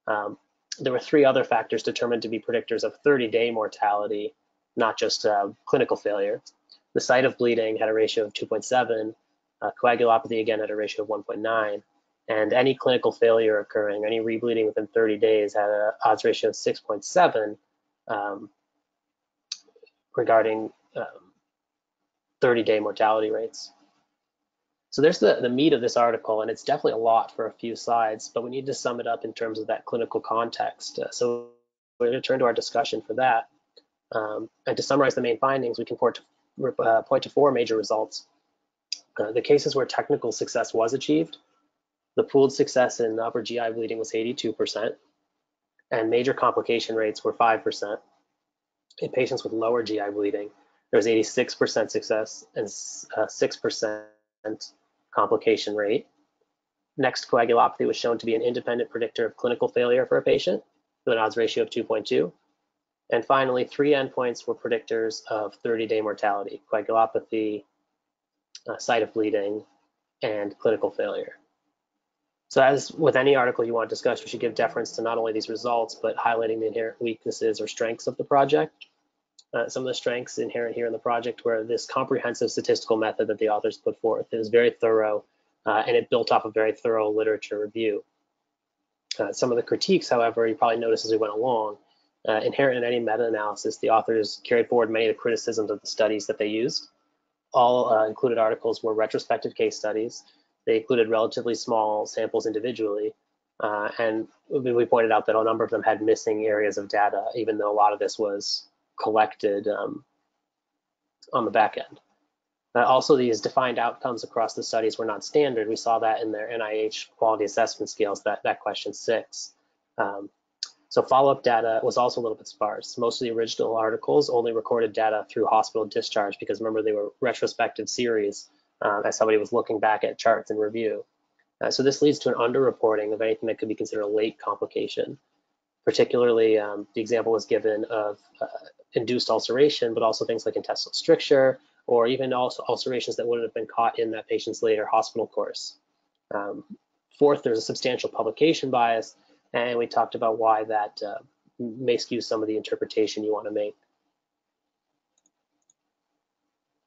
Um, there were three other factors determined to be predictors of 30-day mortality, not just uh, clinical failure. The site of bleeding had a ratio of 2.7, uh, coagulopathy again had a ratio of 1.9, and any clinical failure occurring, any rebleeding within 30 days had an odds ratio of 6.7 um, regarding 30-day um, mortality rates. So there's the, the meat of this article, and it's definitely a lot for a few slides, but we need to sum it up in terms of that clinical context. Uh, so we're going to turn to our discussion for that. Um, and to summarize the main findings, we can point to, uh, point to four major results. Uh, the cases where technical success was achieved, the pooled success in upper GI bleeding was 82%, and major complication rates were 5%. In patients with lower GI bleeding, there was 86% success and 6% uh, complication rate. Next, coagulopathy was shown to be an independent predictor of clinical failure for a patient with an odds ratio of 2.2. And finally, three endpoints were predictors of 30-day mortality, coagulopathy, uh, site of bleeding, and clinical failure. So as with any article you want to discuss, you should give deference to not only these results, but highlighting the inherent weaknesses or strengths of the project. Uh, some of the strengths inherent here in the project were this comprehensive statistical method that the authors put forth. It was very thorough, uh, and it built off a very thorough literature review. Uh, some of the critiques, however, you probably noticed as we went along, uh, inherent in any meta-analysis, the authors carried forward many of the criticisms of the studies that they used. All uh, included articles were retrospective case studies. They included relatively small samples individually, uh, and we pointed out that a number of them had missing areas of data, even though a lot of this was collected um, on the back end. Uh, also, these defined outcomes across the studies were not standard. We saw that in their NIH quality assessment scales, that, that question six. Um, so follow-up data was also a little bit sparse. Most of the original articles only recorded data through hospital discharge because remember they were retrospective series uh, as somebody was looking back at charts and review. Uh, so this leads to an underreporting of anything that could be considered a late complication. Particularly, um, the example was given of uh, induced ulceration, but also things like intestinal stricture, or even also ulcerations that wouldn't have been caught in that patient's later hospital course. Um, fourth, there's a substantial publication bias, and we talked about why that uh, may skew some of the interpretation you want to make.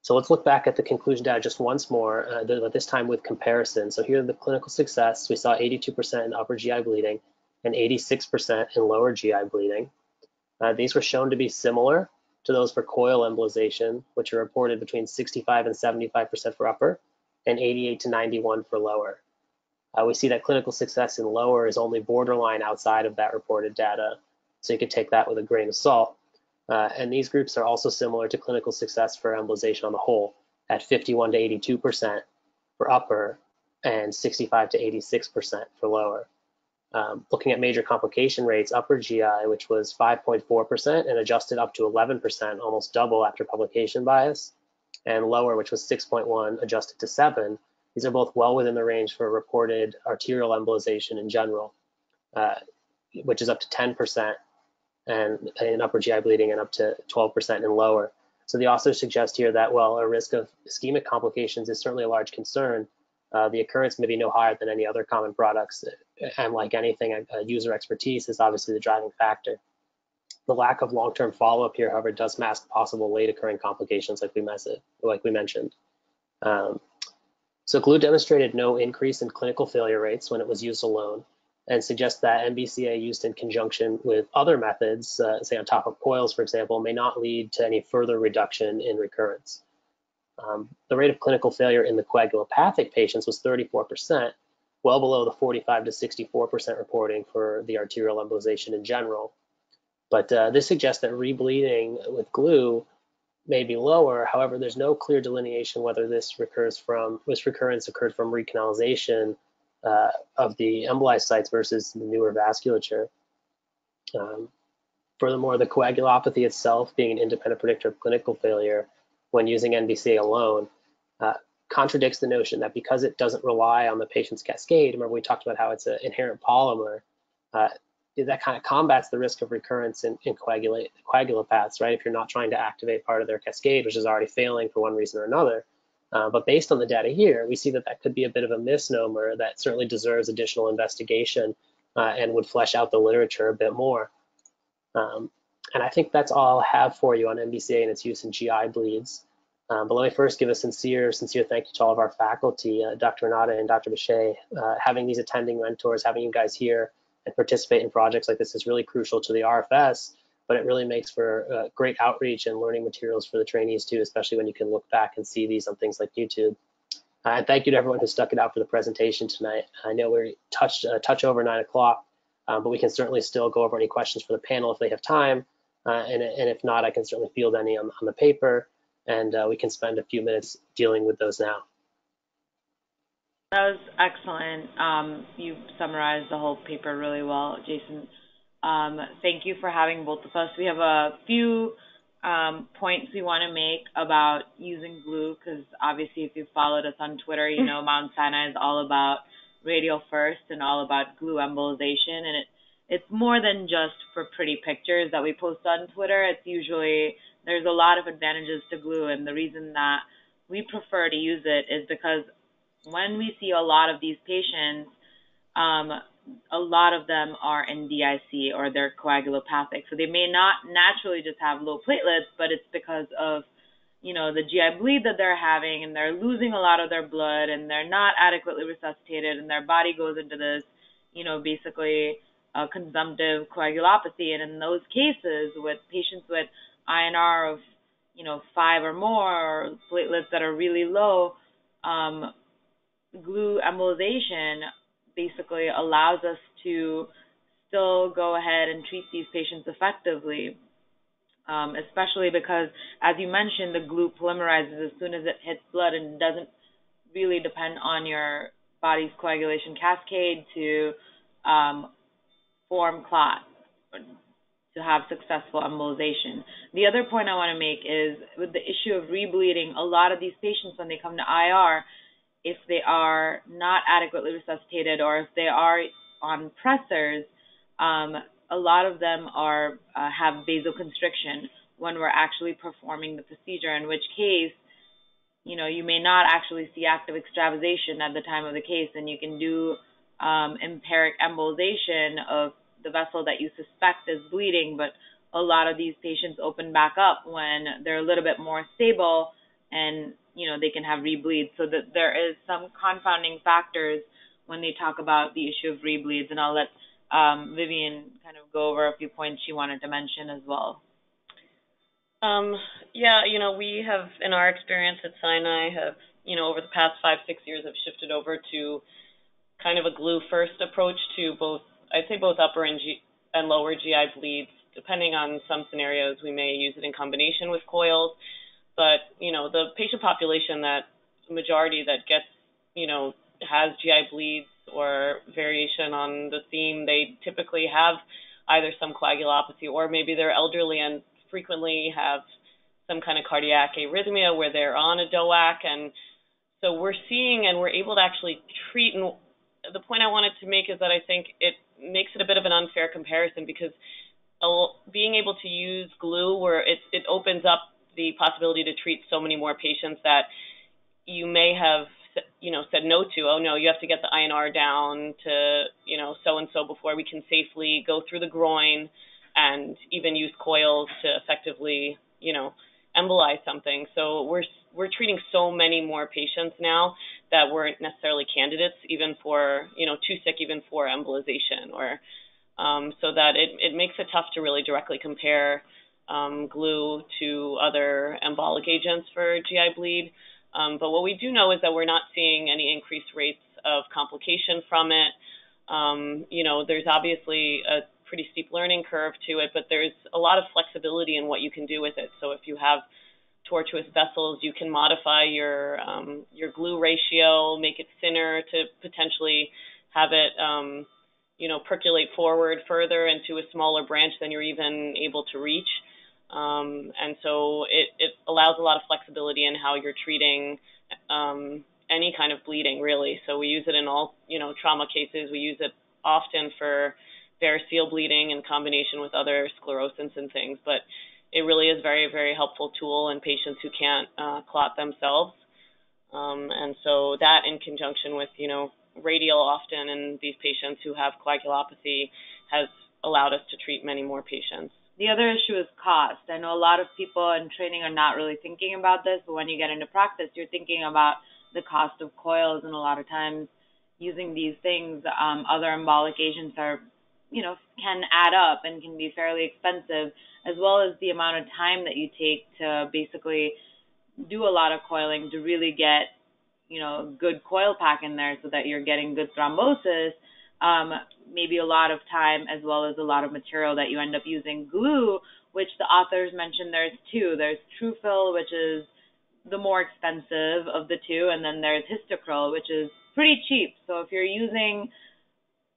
So let's look back at the conclusion data just once more, uh, this time with comparison. So here the clinical success, we saw 82% in upper GI bleeding and 86% in lower GI bleeding. Uh, these were shown to be similar to those for coil embolization, which are reported between 65 and 75% for upper, and 88 to 91 for lower. Uh, we see that clinical success in lower is only borderline outside of that reported data, so you could take that with a grain of salt. Uh, and these groups are also similar to clinical success for embolization on the whole at 51 to 82% for upper and 65 to 86% for lower. Um, looking at major complication rates, upper GI, which was 5.4% and adjusted up to 11%, almost double after publication bias, and lower, which was 6.1, adjusted to 7. These are both well within the range for reported arterial embolization in general, uh, which is up to 10% and in upper GI bleeding and up to 12% and lower. So the authors suggest here that while a risk of ischemic complications is certainly a large concern, uh, the occurrence may be no higher than any other common products. And like anything, uh, user expertise is obviously the driving factor. The lack of long-term follow-up here, however, does mask possible late occurring complications like we, like we mentioned. Um, so glue demonstrated no increase in clinical failure rates when it was used alone and suggests that NBCA used in conjunction with other methods, uh, say on top of coils, for example, may not lead to any further reduction in recurrence. Um, the rate of clinical failure in the coagulopathic patients was 34%, well below the 45 to 64% reporting for the arterial embolization in general. But uh, this suggests that rebleeding with glue may be lower. However, there's no clear delineation whether this recurs from this recurrence occurred from recanalization uh, of the embolized sites versus the newer vasculature. Um, furthermore, the coagulopathy itself being an independent predictor of clinical failure when using NBCA alone uh, contradicts the notion that because it doesn't rely on the patient's cascade, remember we talked about how it's an inherent polymer, uh, that kind of combats the risk of recurrence in, in coagulate, coagulopaths, right? If you're not trying to activate part of their cascade, which is already failing for one reason or another. Uh, but based on the data here, we see that that could be a bit of a misnomer that certainly deserves additional investigation uh, and would flesh out the literature a bit more. Um, and I think that's all I'll have for you on NBCA and its use in GI bleeds. Um, but let me first give a sincere, sincere thank you to all of our faculty, uh, Dr. Ranade and Dr. Bishay. Uh, having these attending mentors, having you guys here and participate in projects like this is really crucial to the RFS, but it really makes for uh, great outreach and learning materials for the trainees too, especially when you can look back and see these on things like YouTube. Uh, and thank you to everyone who stuck it out for the presentation tonight. I know we're touched uh, touch over nine o'clock, um, but we can certainly still go over any questions for the panel if they have time. Uh, and, and, if not, I can certainly field any on, on the paper, and uh, we can spend a few minutes dealing with those now. That was excellent. Um, you summarized the whole paper really well, Jason. Um, thank you for having both of us. We have a few um, points we want to make about using glue because obviously if you followed us on Twitter, you (laughs) know Mount Sinai is all about radial first and all about glue embolization, and it it's more than just for pretty pictures that we post on Twitter. It's usually there's a lot of advantages to glue, and the reason that we prefer to use it is because when we see a lot of these patients, um, a lot of them are in DIC or they're coagulopathic. So they may not naturally just have low platelets, but it's because of, you know, the GI bleed that they're having and they're losing a lot of their blood and they're not adequately resuscitated and their body goes into this, you know, basically uh, consumptive coagulopathy. And in those cases, with patients with INR of, you know, five or more, or platelets that are really low, um, glue embolization basically allows us to still go ahead and treat these patients effectively. Um, especially because, as you mentioned, the glue polymerizes as soon as it hits blood and doesn't really depend on your body's coagulation cascade to um, form clot to have successful embolization. The other point I want to make is with the issue of rebleeding, a lot of these patients, when they come to IR, if they are not adequately resuscitated or if they are on pressors, um, a lot of them are uh, have vasoconstriction when we're actually performing the procedure, in which case, you know, you may not actually see active extravasation at the time of the case, and you can do um, empiric embolization of the vessel that you suspect is bleeding, but a lot of these patients open back up when they're a little bit more stable and you know they can have rebleeds so that there is some confounding factors when they talk about the issue of rebleeds and I'll let um, Vivian kind of go over a few points she wanted to mention as well. Um, yeah, you know, we have, in our experience at Sinai, have you know, over the past five, six years have shifted over to kind of a glue first approach to both, I'd say both upper and, G, and lower GI bleeds. Depending on some scenarios, we may use it in combination with coils. But, you know, the patient population that majority that gets, you know, has GI bleeds or variation on the theme, they typically have either some coagulopathy or maybe they're elderly and frequently have some kind of cardiac arrhythmia where they're on a DOAC. And so we're seeing and we're able to actually treat. And the point I wanted to make is that I think it makes it a bit of an unfair comparison because being able to use glue where it, it opens up the possibility to treat so many more patients that you may have you know said no to oh no you have to get the INR down to you know so and so before we can safely go through the groin and even use coils to effectively you know embolize something. So we're we're treating so many more patients now that weren't necessarily candidates even for you know too sick even for embolization or um, so that it, it makes it tough to really directly compare um, glue to other embolic agents for GI bleed. Um, but what we do know is that we're not seeing any increased rates of complication from it. Um, you know, there's obviously a pretty steep learning curve to it, but there's a lot of flexibility in what you can do with it. So if you have tortuous vessels, you can modify your um, your glue ratio, make it thinner to potentially have it, um, you know, percolate forward further into a smaller branch than you're even able to reach. Um, and so it, it allows a lot of flexibility in how you're treating um, any kind of bleeding, really. So we use it in all, you know, trauma cases. We use it often for variceal bleeding in combination with other sclerosants and things. But it really is very, very helpful tool in patients who can't uh, clot themselves. Um, and so that in conjunction with, you know, radial often in these patients who have coagulopathy has allowed us to treat many more patients. The other issue is cost. I know a lot of people in training are not really thinking about this, but when you get into practice, you're thinking about the cost of coils, and a lot of times using these things, um, other embolic agents are, you know, can add up and can be fairly expensive, as well as the amount of time that you take to basically do a lot of coiling to really get, you know, good coil pack in there so that you're getting good thrombosis um, maybe a lot of time as well as a lot of material that you end up using. Glue, which the authors mentioned there's two. There's Tru-Fill, which is the more expensive of the two, and then there's Histoacryl, which is pretty cheap. So if you're using,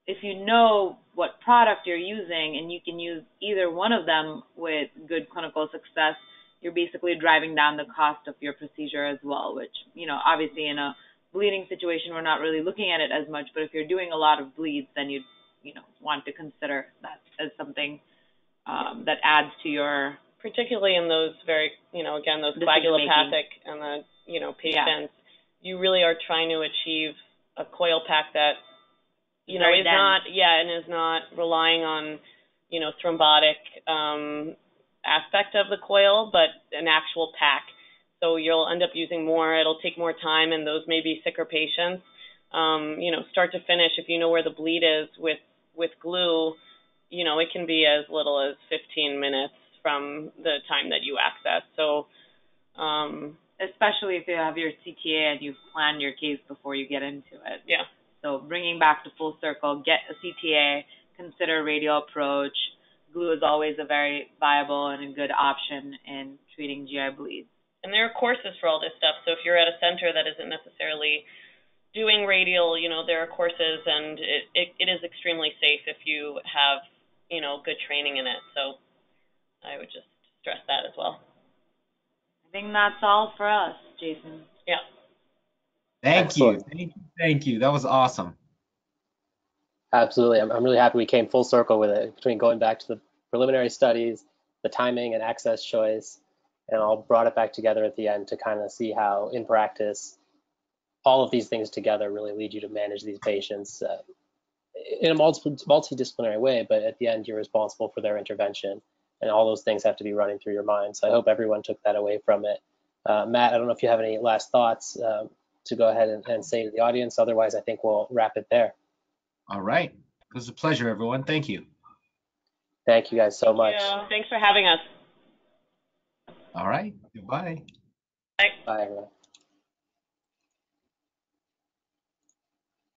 if you know what product you're using and you can use either one of them with good clinical success, you're basically driving down the cost of your procedure as well, which, you know, obviously in a bleeding situation, we're not really looking at it as much. But if you're doing a lot of bleeds, then you'd, you know want to consider that as something um, that adds to your particularly in those very you know again those coagulopathic and the you know patients yeah. you really are trying to achieve a coil pack that you know is dense. not yeah and is not relying on you know thrombotic um, aspect of the coil but an actual pack so you'll end up using more. It'll take more time, and those may be sicker patients. Um, you know, start to finish, if you know where the bleed is with with glue, you know, it can be as little as 15 minutes from the time that you access. So, um, especially if you have your CTA and you've planned your case before you get into it. Yeah. So bringing back to full circle, get a CTA, consider radial approach. Glue is always a very viable and a good option in treating GI bleeds. And there are courses for all this stuff. So if you're at a center that isn't necessarily doing radial, you know, there are courses, and it, it, it is extremely safe if you have, you know, good training in it. So I would just stress that as well. I think that's all for us, Jason. Yeah. Thank Excellent. you. Thank you. Thank you. That was awesome. Absolutely. I'm, I'm really happy we came full circle with it between going back to the preliminary studies, the timing and access choice, and all brought it back together at the end to kind of see how in practice all of these things together really lead you to manage these patients uh, in a multi- multidisciplinary way but at the end you're responsible for their intervention and all those things have to be running through your mind so i hope everyone took that away from it uh, matt i don't know if you have any last thoughts um, to go ahead and, and say to the audience otherwise i think we'll wrap it there All right. It was a pleasure, everyone. Thank you. thank you guys so much Yeah. Thanks for having us. All right. Goodbye. Bye. bye everyone